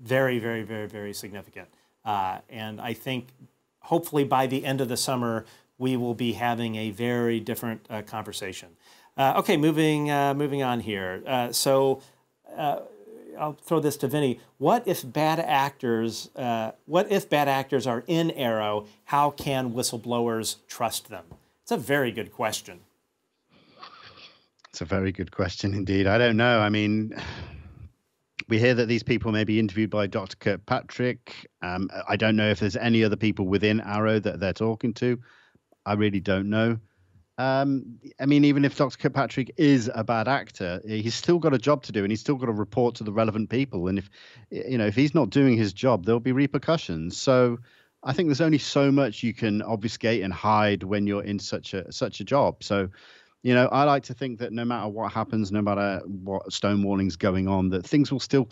very, very, very, very significant. Uh, and I think hopefully by the end of the summer, we will be having a very different uh, conversation. Uh, okay, moving, uh, moving on here. so I'll throw this to Vinnie. What if bad actors? Uh, what if bad actors are in AARO? How can whistleblowers trust them? It's a very good question. It's a very good question indeed. I don't know. I mean, we hear that these people may be interviewed by Dr. Kirkpatrick. Um, I don't know if there's any other people within AARO that they're talking to. I really don't know. Um, I mean, even if Dr. Kirkpatrick is a bad actor, he's still got a job to do, and he's still got to report to the relevant people. And if you know if he's not doing his job, there'll be repercussions. So I think there's only so much you can obfuscate and hide when you're in such a such a job. So you know, I like to think that no matter what happens, no matter what stonewalling's going on, that things will still,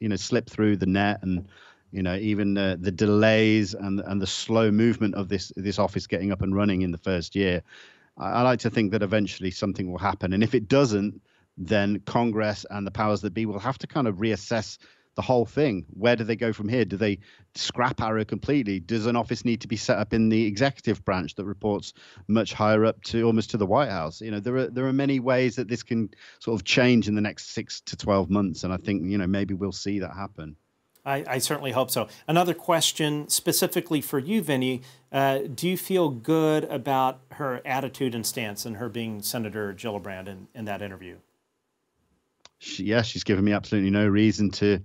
you know, slip through the net and, you know, even the, the delays and and the slow movement of this this office getting up and running in the first year. I, I like to think that eventually something will happen, and if it doesn't, then Congress and the powers that be will have to kind of reassess the whole thing. Where do they go from here? Do they scrap AARO completely? Does an office need to be set up in the executive branch that reports much higher up to almost to the White House? You know, there are there are many ways that this can sort of change in the next six to twelve months, and I think you know maybe we'll see that happen. I, I certainly hope so. Another question specifically for you, Vinnie. Uh, do you feel good about her attitude and stance and her being Senator Gillibrand in, in that interview? She, yeah, she's given me absolutely no reason to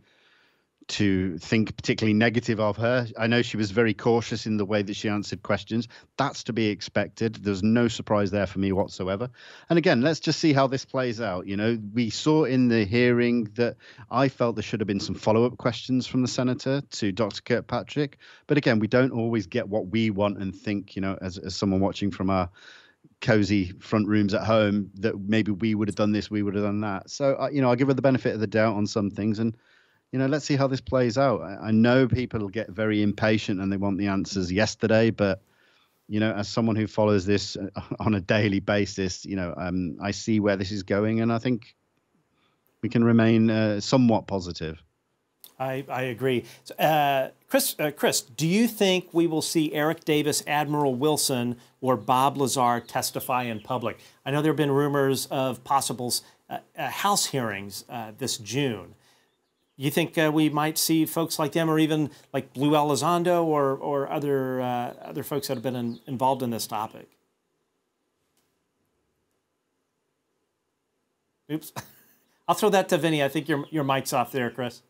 to think particularly negative of her. I know she was very cautious in the way that she answered questions. That's to be expected. There's no surprise there for me whatsoever. And again, let's just see how this plays out. You know, we saw in the hearing that I felt there should have been some follow up questions from the senator to Dr. Kirkpatrick. But again, we don't always get what we want and think, you know, as, as someone watching from our cozy front rooms at home that maybe we would have done this, we would have done that. So, uh, you know, I'll give her the benefit of the doubt on some things. And you know, let's see how this plays out. I, I know people get very impatient and they want the answers yesterday, but you know, as someone who follows this uh, on a daily basis, you know, um, I see where this is going, and I think we can remain uh, somewhat positive. I, I agree. Uh, Chris, uh, Chris, do you think we will see Eric Davis, Admiral Wilson, or Bob Lazar testify in public? I know there have been rumors of possible uh, uh, House hearings this June. You think uh, we might see folks like them, or even like Lue Elizondo, or or other uh, other folks that have been in, involved in this topic? Oops, I'll throw that to Vinnie. I think your your mic's off there, Chris.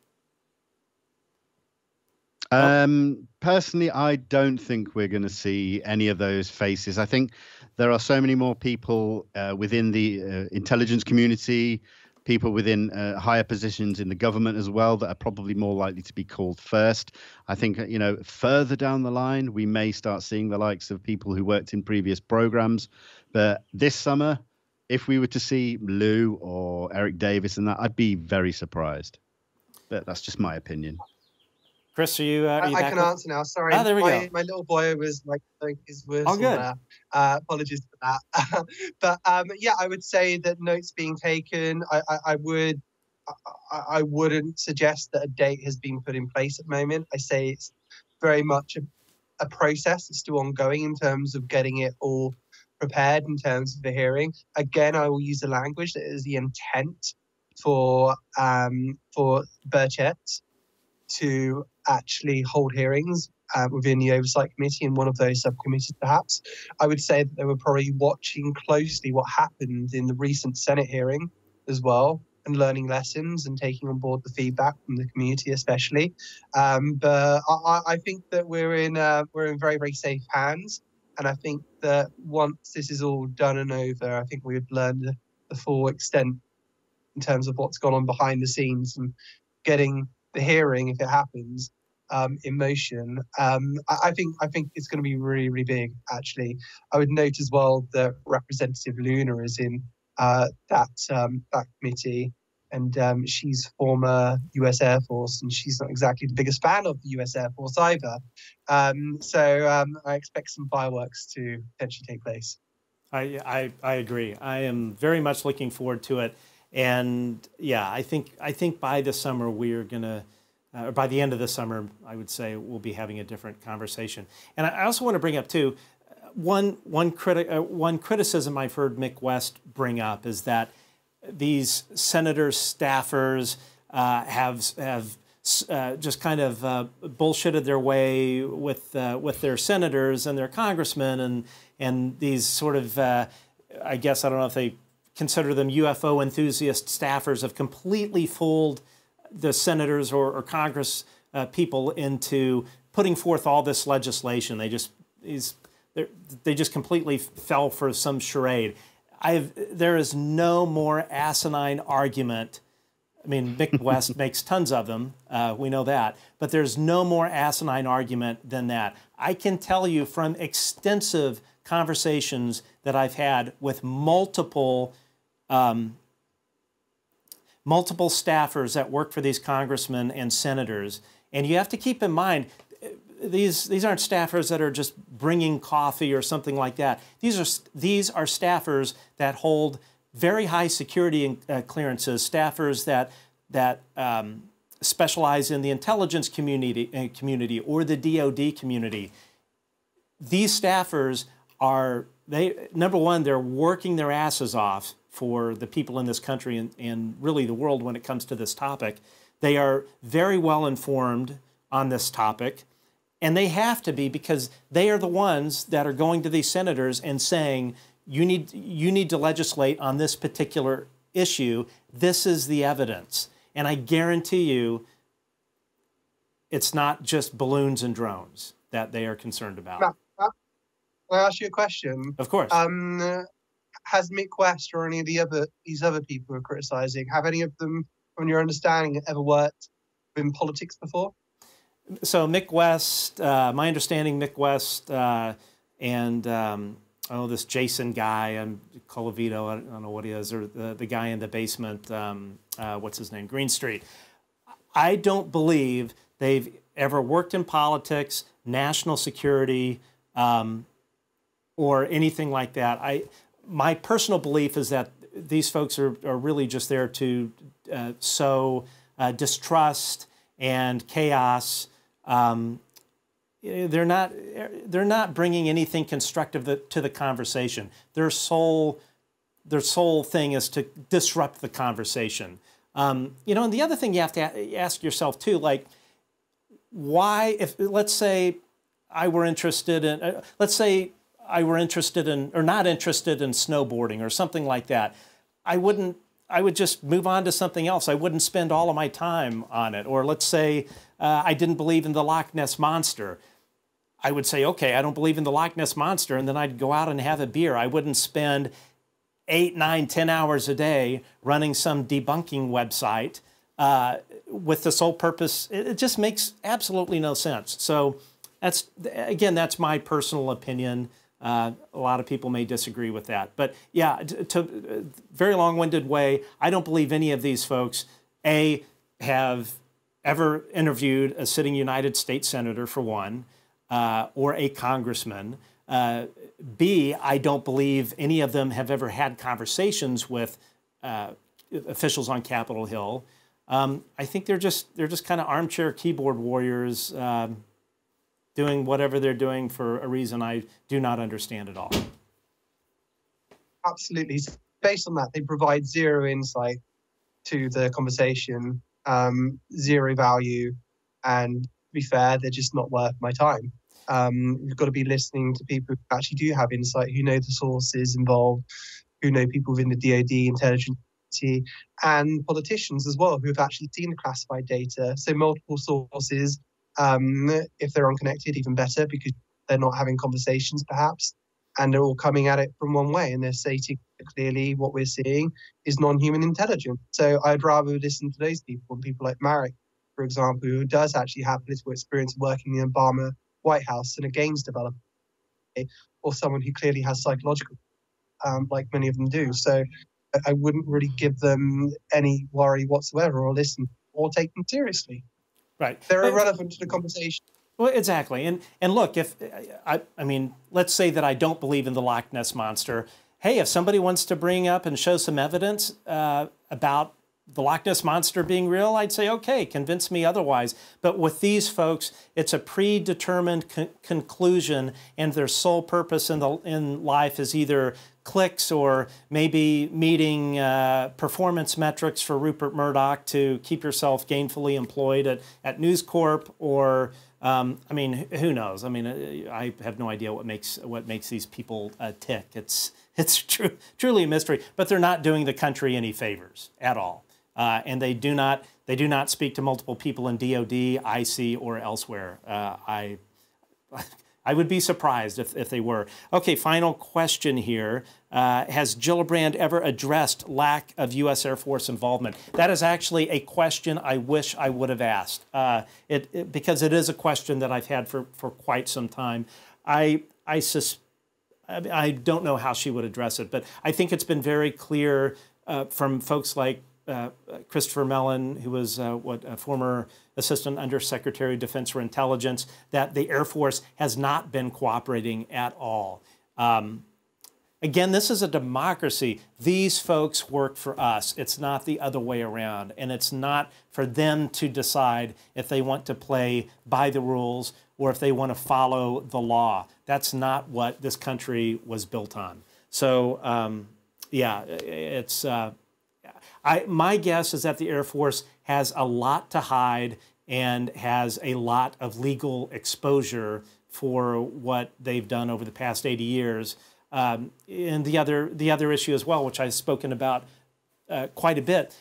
Um, personally, I don't think we're going to see any of those faces. I think there are so many more people uh, within the uh, intelligence community, people within uh, higher positions in the government as well that are probably more likely to be called first. I think, you know, further down the line, we may start seeing the likes of people who worked in previous programs. But this summer, if we were to see Lue or Eric Davis and that, I'd be very surprised. But that's just my opinion. Chris, are you? Uh, are you I, I can answer now. Sorry, ah, there we my, go. my little boy was like his words. Oh, good. Uh, apologies for that. but um, yeah, I would say that notes being taken. I, I, I would. I, I, wouldn't suggest that a date has been put in place at the moment. I say it's very much a, a process. It's still ongoing in terms of getting it all prepared in terms of the hearing. Again, I will use the language that is the intent for um, for Burchett to actually hold hearings uh, within the oversight committee and one of those subcommittees, perhaps. I would say that they were probably watching closely what happened in the recent Senate hearing as well and learning lessons and taking on board the feedback from the community, especially. Um, but I, I, think that we're in uh, we're in very very safe hands, and I think that once this is all done and over, I think we've learn the, the full extent in terms of what's gone on behind the scenes and getting the hearing, if it happens, um, in motion, um, I, I, think I think it's going to be really really big. Actually, I would note as well that Representative Luna is in uh, that um, that committee, and um, she's former U.S. Air Force, and she's not exactly the biggest fan of the U.S. Air Force either. Um, so um, I expect some fireworks to potentially take place. I, I, I agree. I am very much looking forward to it. And yeah, I think I think by the summer we are gonna, uh, by the end of the summer, I would say we'll be having a different conversation. And I also want to bring up too, one one criti- uh, one criticism I've heard Mick West bring up is that these senators staffers uh, have have uh, just kind of uh, bullshitted their way with uh, with their senators and their congressmen and and these sort of uh, I guess I don't know if they consider them UFO enthusiast staffers have completely fooled the senators or, or Congress uh, people into putting forth all this legislation. They just they just completely fell for some charade. I've, there is no more asinine argument. I mean, Mick West makes tons of them. Uh, we know that. But there's no more asinine argument than that. I can tell you from extensive conversations that I've had with multiple um, multiple staffers that work for these congressmen and senators. And you have to keep in mind, these these aren't staffers that are just bringing coffee or something like that. These are these are staffers that hold very high security uh, clearances. Staffers that that um, specialize in the intelligence community uh, community or the DoD community. These staffers are they number one they're working their asses off for the people in this country and, and really the world when it comes to this topic. They are very well informed on this topic. And they have to be because they are the ones that are going to these senators and saying, you need, you need to legislate on this particular issue. This is the evidence. And I guarantee you, it's not just balloons and drones that they are concerned about. Can I ask you a question? Of course. Um, has Mick West or any of the other these other people who are criticizing, have any of them, from your understanding, ever worked in politics before? So Mick West, uh, my understanding, Mick West uh, and um, oh, this Jason guy, I'm Colavito, I don't know what he is, or the, the guy in the basement, um, uh, what's his name, Greenstreet. I don't believe they've ever worked in politics, national security, um, or anything like that. I, my personal belief is that these folks are, are really just there to uh, sow uh, distrust and chaos um, they're not they're not bringing anything constructive to the conversation. Their sole their sole thing is to disrupt the conversation. Um, you know, and the other thing you have to ask yourself too, like, why? If let's say I were interested in, uh, let's say I were interested in or not interested in snowboarding or something like that, I wouldn't I would just move on to something else. I wouldn't spend all of my time on it. Or let's say uh, I didn't believe in the Loch Ness Monster. I would say, okay, I don't believe in the Loch Ness Monster, and then I'd go out and have a beer. I wouldn't spend eight, nine, ten hours a day running some debunking website uh, with the sole purpose. It, it just makes absolutely no sense. So that's again, that's my personal opinion. Uh, a lot of people may disagree with that. But yeah, to, very long-winded way, I don't believe any of these folks, A, have ever interviewed a sitting United States senator, for one, uh, or a congressman. Uh, B, I don't believe any of them have ever had conversations with uh, officials on Capitol Hill. Um, I think they're just they're just kind of armchair keyboard warriors. Um, doing whatever they're doing for a reason I do not understand at all. Absolutely. Based on that, they provide zero insight to the conversation, um, zero value, and to be fair, they're just not worth my time. Um, you've got to be listening to people who actually do have insight, who know the sources involved, who know people within the DoD, intelligence, and politicians as well, who have actually seen the classified data. So multiple sources, um, if they're unconnected, even better because they're not having conversations perhaps, and they're all coming at it from one way and they're stating clearly what we're seeing is non-human intelligence. So I'd rather listen to those people, and people like Marek, for example, who does actually have political experience working in the Obama White House and a games developer, or someone who clearly has psychological, um, like many of them do. So I wouldn't really give them any worry whatsoever or listen or take them seriously. Right. They're irrelevant to the conversation. Well, exactly. And and look, if I, I mean, let's say that I don't believe in the Loch Ness monster. hey, if somebody wants to bring up and show some evidence uh, about the Loch Ness monster being real, I'd say, okay, convince me otherwise. But with these folks, it's a predetermined con- conclusion, and their sole purpose in the in life is either clicks or maybe meeting uh, performance metrics for Rupert Murdoch to keep yourself gainfully employed at, at News Corp or um, I mean, who knows? I mean, uh, I have no idea what makes what makes these people uh, tick. It's it's true, truly a mystery. But they're not doing the country any favors at all, uh, and they do not they do not speak to multiple people in DoD, IC, or elsewhere. Uh, I I would be surprised if, if they were. Okay, final question here. Uh, has Gillibrand ever addressed lack of U.S. Air Force involvement? That is actually a question I wish I would have asked, uh, it, it, because it is a question that I've had for, for quite some time. I, I, sus- I don't know how she would address it, but I think it's been very clear uh, from folks like uh, Christopher Mellon, who was uh, what a former Assistant Undersecretary of Defense for Intelligence, that the Air Force has not been cooperating at all. Um, again, this is a democracy. These folks work for us. It's not the other way around, and it's not for them to decide if they want to play by the rules or if they want to follow the law. That's not what this country was built on. So, um, yeah, it's. Uh, I, my guess is that the Air Force has a lot to hide and has a lot of legal exposure for what they've done over the past 80 years. Um, and the other, the other issue as well, which I've spoken about uh, quite a bit,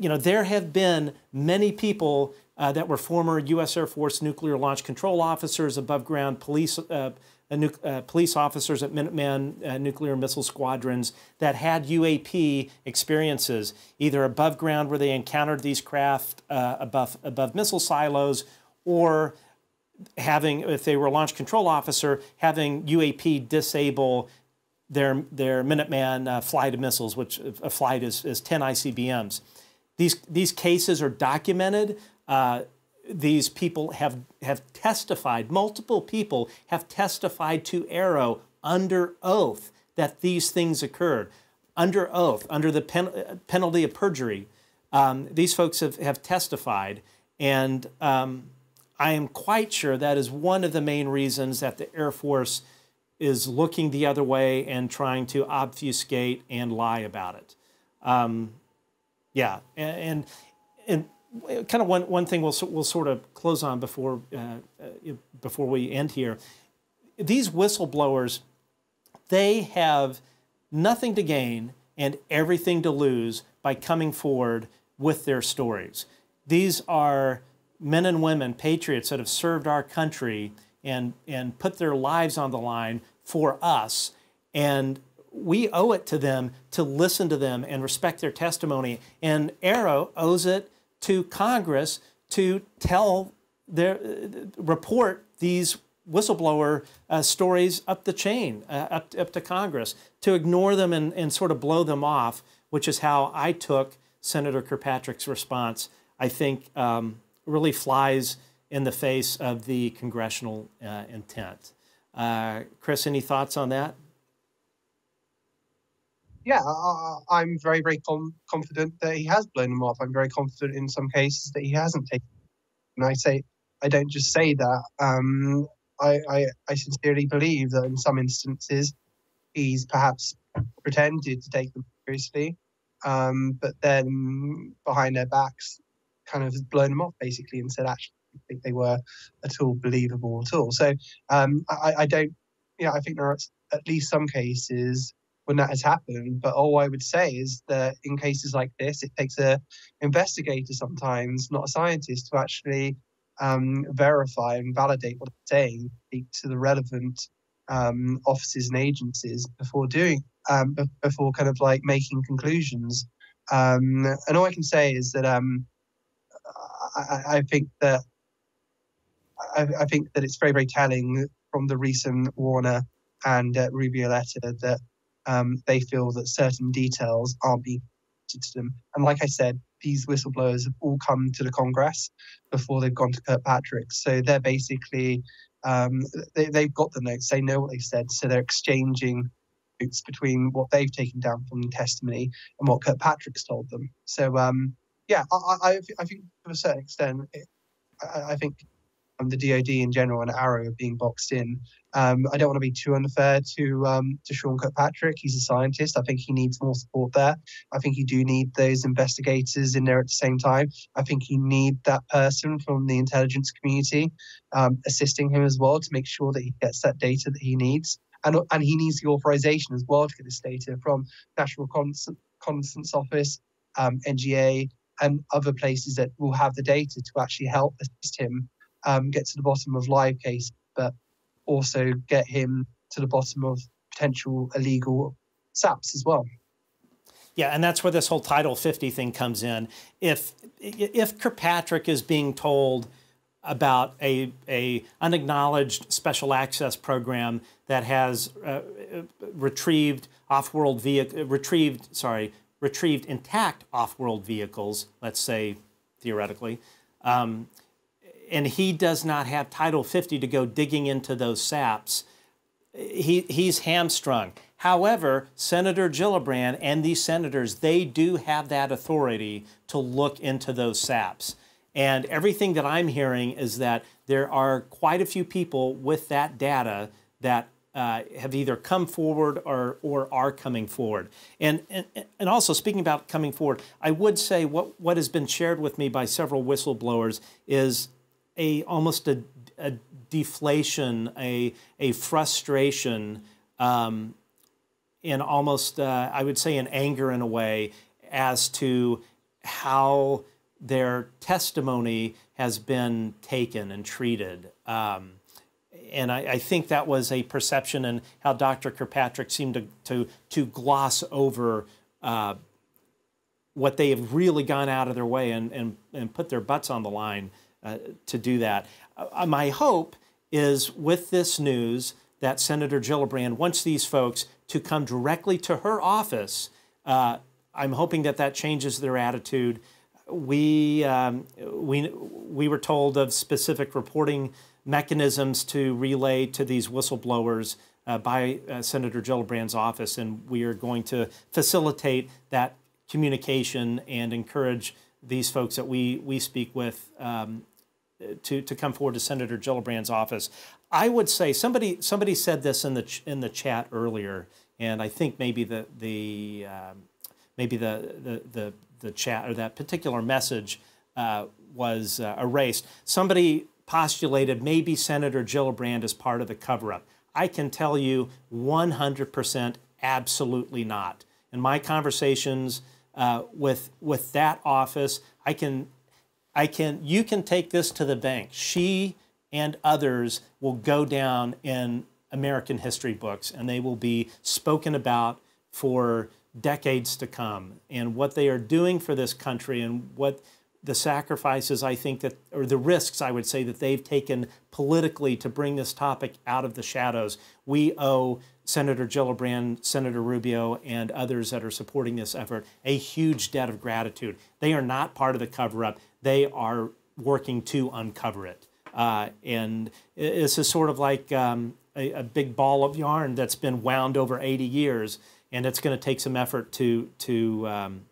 you know, there have been many people uh, that were former U.S. Air Force nuclear launch control officers, above ground police uh, uh, police officers at Minuteman uh, nuclear missile squadrons that had UAP experiences, either above ground where they encountered these craft uh, above, above missile silos, or having, if they were a launch control officer, having UAP disable their, their Minuteman uh, flight of missiles, which a flight is, is 10 ICBMs. These, these cases are documented. Uh, these people have, have testified, multiple people have testified to AARO under oath that these things occurred. Under oath, under the pen, penalty of perjury, um, these folks have, have testified. And um, I am quite sure that is one of the main reasons that the Air Force is looking the other way and trying to obfuscate and lie about it. Um, yeah, and, and, and kind of one, one thing we'll, we'll sort of close on before, uh, uh, before we end here. These whistleblowers, they have nothing to gain and everything to lose by coming forward with their stories. These are men and women, patriots that have served our country and, and put their lives on the line for us. And we owe it to them to listen to them and respect their testimony. And AARO owes it to Congress to tell their report these whistleblower uh, stories up the chain, uh, up, up to Congress, to ignore them and, and sort of blow them off, which is how I took Senator Kirkpatrick's response, I think um, really flies in the face of the congressional uh, intent. Uh, Chris, any thoughts on that? Yeah, I, am very, very com- confident that he has blown them off. I'm very confident in some cases that he hasn't taken. And I say, I don't just say that. Um, I, I, I sincerely believe that in some instances, he's perhaps pretended to take them seriously, um, but then behind their backs, kind of blown them off basically and said, actually, I think they were at all believable at all. So um, I, I don't, you know, I think there are at least some cases when that has happened. But all I would say is that in cases like this, it takes a investigator sometimes, not a scientist, to actually um, verify and validate what it's saying, speak to the relevant um, offices and agencies before doing, um, before kind of like making conclusions. Um, and all I can say is that um, I, I, think that I, think that it's very very telling from the recent Warner and uh, Rubio letter that um, they feel that certain details aren't being to them. And like I said, these whistleblowers have all come to the Congress before they've gone to Kirkpatrick. So they're basically, um, they, they've got the notes, they know what they've said, so they're exchanging notes between what they've taken down from the testimony and what Kirkpatrick's told them. So, um, yeah, I, I, I think to a certain extent, it, I, I think um, the DoD in general and AARO being boxed in. Um, I don't want to be too unfair to um, to Sean Kirkpatrick. He's a scientist. I think he needs more support there. I think you do need those investigators in there at the same time. I think you need that person from the intelligence community um, assisting him as well to make sure that he gets that data that he needs. And, and he needs the authorization as well to get this data from National Reconnaissance Office, um, NGA, and other places that will have the data to actually help assist him um, get to the bottom of live case, but also get him to the bottom of potential illegal SAPs as well. Yeah, and that's where this whole Title 50 thing comes in. If if Kirkpatrick is being told about a, a unacknowledged special access program that has uh, retrieved off-world vehicle retrieved sorry retrieved intact off-world vehicles, let's say theoretically, um, and he does not have Title 50 to go digging into those SAPs, he, he's hamstrung. However, Senator Gillibrand and these senators, they do have that authority to look into those SAPs. And everything that I'm hearing is that there are quite a few people with that data that uh, have either come forward or, or are coming forward. And, and, and also, speaking about coming forward, I would say what, what has been shared with me by several whistleblowers is a almost a, a deflation, a a frustration, um, and almost uh, I would say an anger in a way as to how their testimony has been taken and treated. Um, and I, I, think that was a perception and how Dr. Kirkpatrick seemed to, to, to gloss over uh, what they have really gone out of their way and, and, and put their butts on the line uh, to do that. Uh, my hope is with this news that Senator Gillibrand wants these folks to come directly to her office. Uh, I'm hoping that that changes their attitude. We, um, we, we were told of specific reporting mechanisms to relay to these whistleblowers uh, by uh, Senator Gillibrand's office, and we are going to facilitate that communication and encourage these folks that we, we speak with um, to, to come forward to Senator Gillibrand's office. I would say somebody somebody said this in the in the chat earlier, and I think maybe the the um, maybe the, the the the chat or that particular message uh, was uh, erased. Somebody postulated maybe Senator Gillibrand is part of the cover-up. I can tell you 100% absolutely not. In my conversations uh, with with that office, I can I can, you can take this to the bank. She and others will go down in American history books and they will be spoken about for decades to come. And what they are doing for this country and what the sacrifices I think that, or the risks I would say that they've taken politically to bring this topic out of the shadows, we owe Senator Gillibrand, Senator Rubio, and others that are supporting this effort a huge debt of gratitude. They are not part of the cover up they are working to uncover it. Uh, and this is sort of like um, a, a, big ball of yarn that's been wound over 80 years, and it's going to take some effort to to um,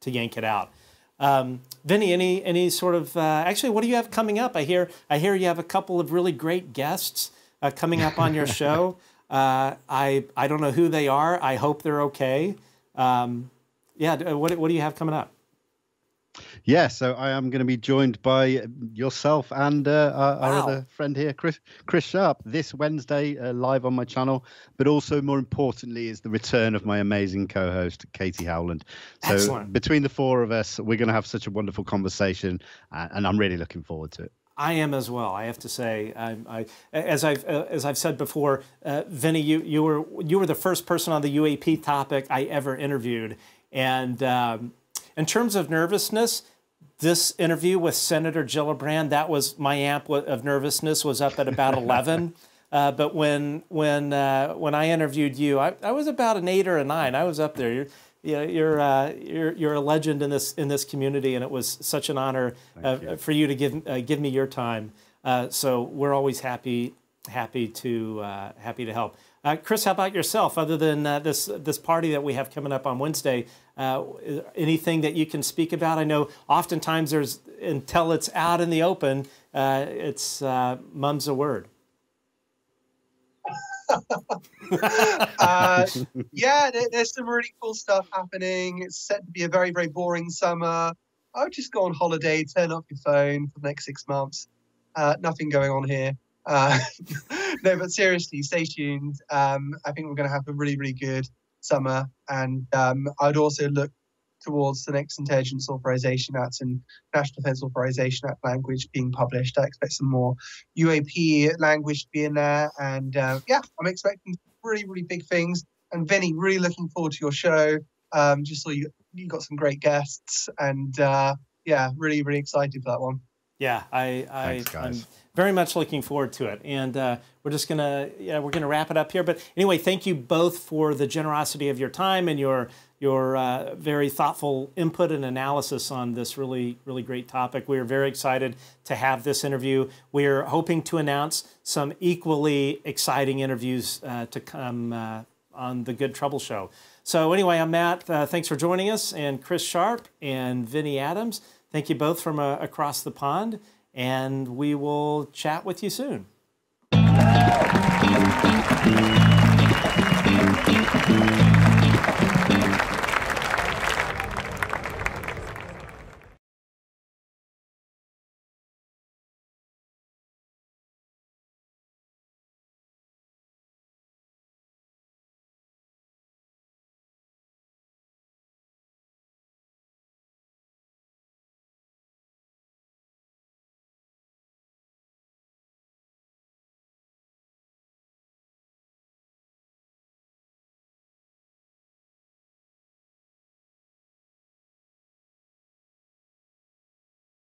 to yank it out. Um, Vinnie, any any sort of uh, actually, what do you have coming up? I hear I hear you have a couple of really great guests uh, coming up on your show. Uh, I I don't know who they are. I hope they're okay. Um, yeah, what what do you have coming up? Yeah, so I am going to be joined by yourself and uh, our, wow. our, other friend here, Chris Chris Sharp, this Wednesday uh, live on my channel. But also, more importantly, is the return of my amazing co-host Katie Howland. So Excellent. between the four of us, we're going to have such a wonderful conversation, uh, and I'm really looking forward to it. I am as well. I have to say, I, I, as I've uh, as I've said before, uh, Vinnie, you you were you were the first person on the UAP topic I ever interviewed, and um, in terms of nervousness, this interview with Senator Gillibrand, that was my amp of nervousness was up at about 11. Uh, but when when uh, when I interviewed you, I, I was about an eight or a nine. I was up there. You're you're you're, uh, you're, you're a legend in this in this community, and it was such an honor uh, you. for you to give uh, give me your time. Uh, so we're always happy happy to happy to help. Uh, Chris, how about yourself? Other than uh, this this party that we have coming up on Wednesday, uh, anything that you can speak about? I know oftentimes there's until it's out in the open, uh, it's uh, mum's a word. uh, yeah, there, there's some really cool stuff happening. It's set to be a very, very boring summer. I would just go on holiday, turn off your phone for the next six months. Nothing going on here. Uh, no, but seriously, stay tuned. Um, I think we're going to have a really, really good summer. And um, I'd also look towards the next Intelligence Authorization Act and National Defense Authorization Act language being published. I expect some more UAP language to be in there. And uh, yeah, I'm expecting really, really big things. And Vinnie, really looking forward to your show. Um, just saw you, you got some great guests. And uh, yeah, really, really excited for that one. Yeah, I, I Thanks, I'm very much looking forward to it. And uh, we're just gonna, yeah, we're gonna wrap it up here. But anyway, thank you both for the generosity of your time and your your uh, very thoughtful input and analysis on this really, really great topic. We are very excited to have this interview. We are hoping to announce some equally exciting interviews uh, to come uh, on the Good Trouble Show. So anyway, I'm Matt. Uh, thanks for joining us, and Chris Sharp and Vinnie Adams. Thank you both from uh, across the pond, and we will chat with you soon.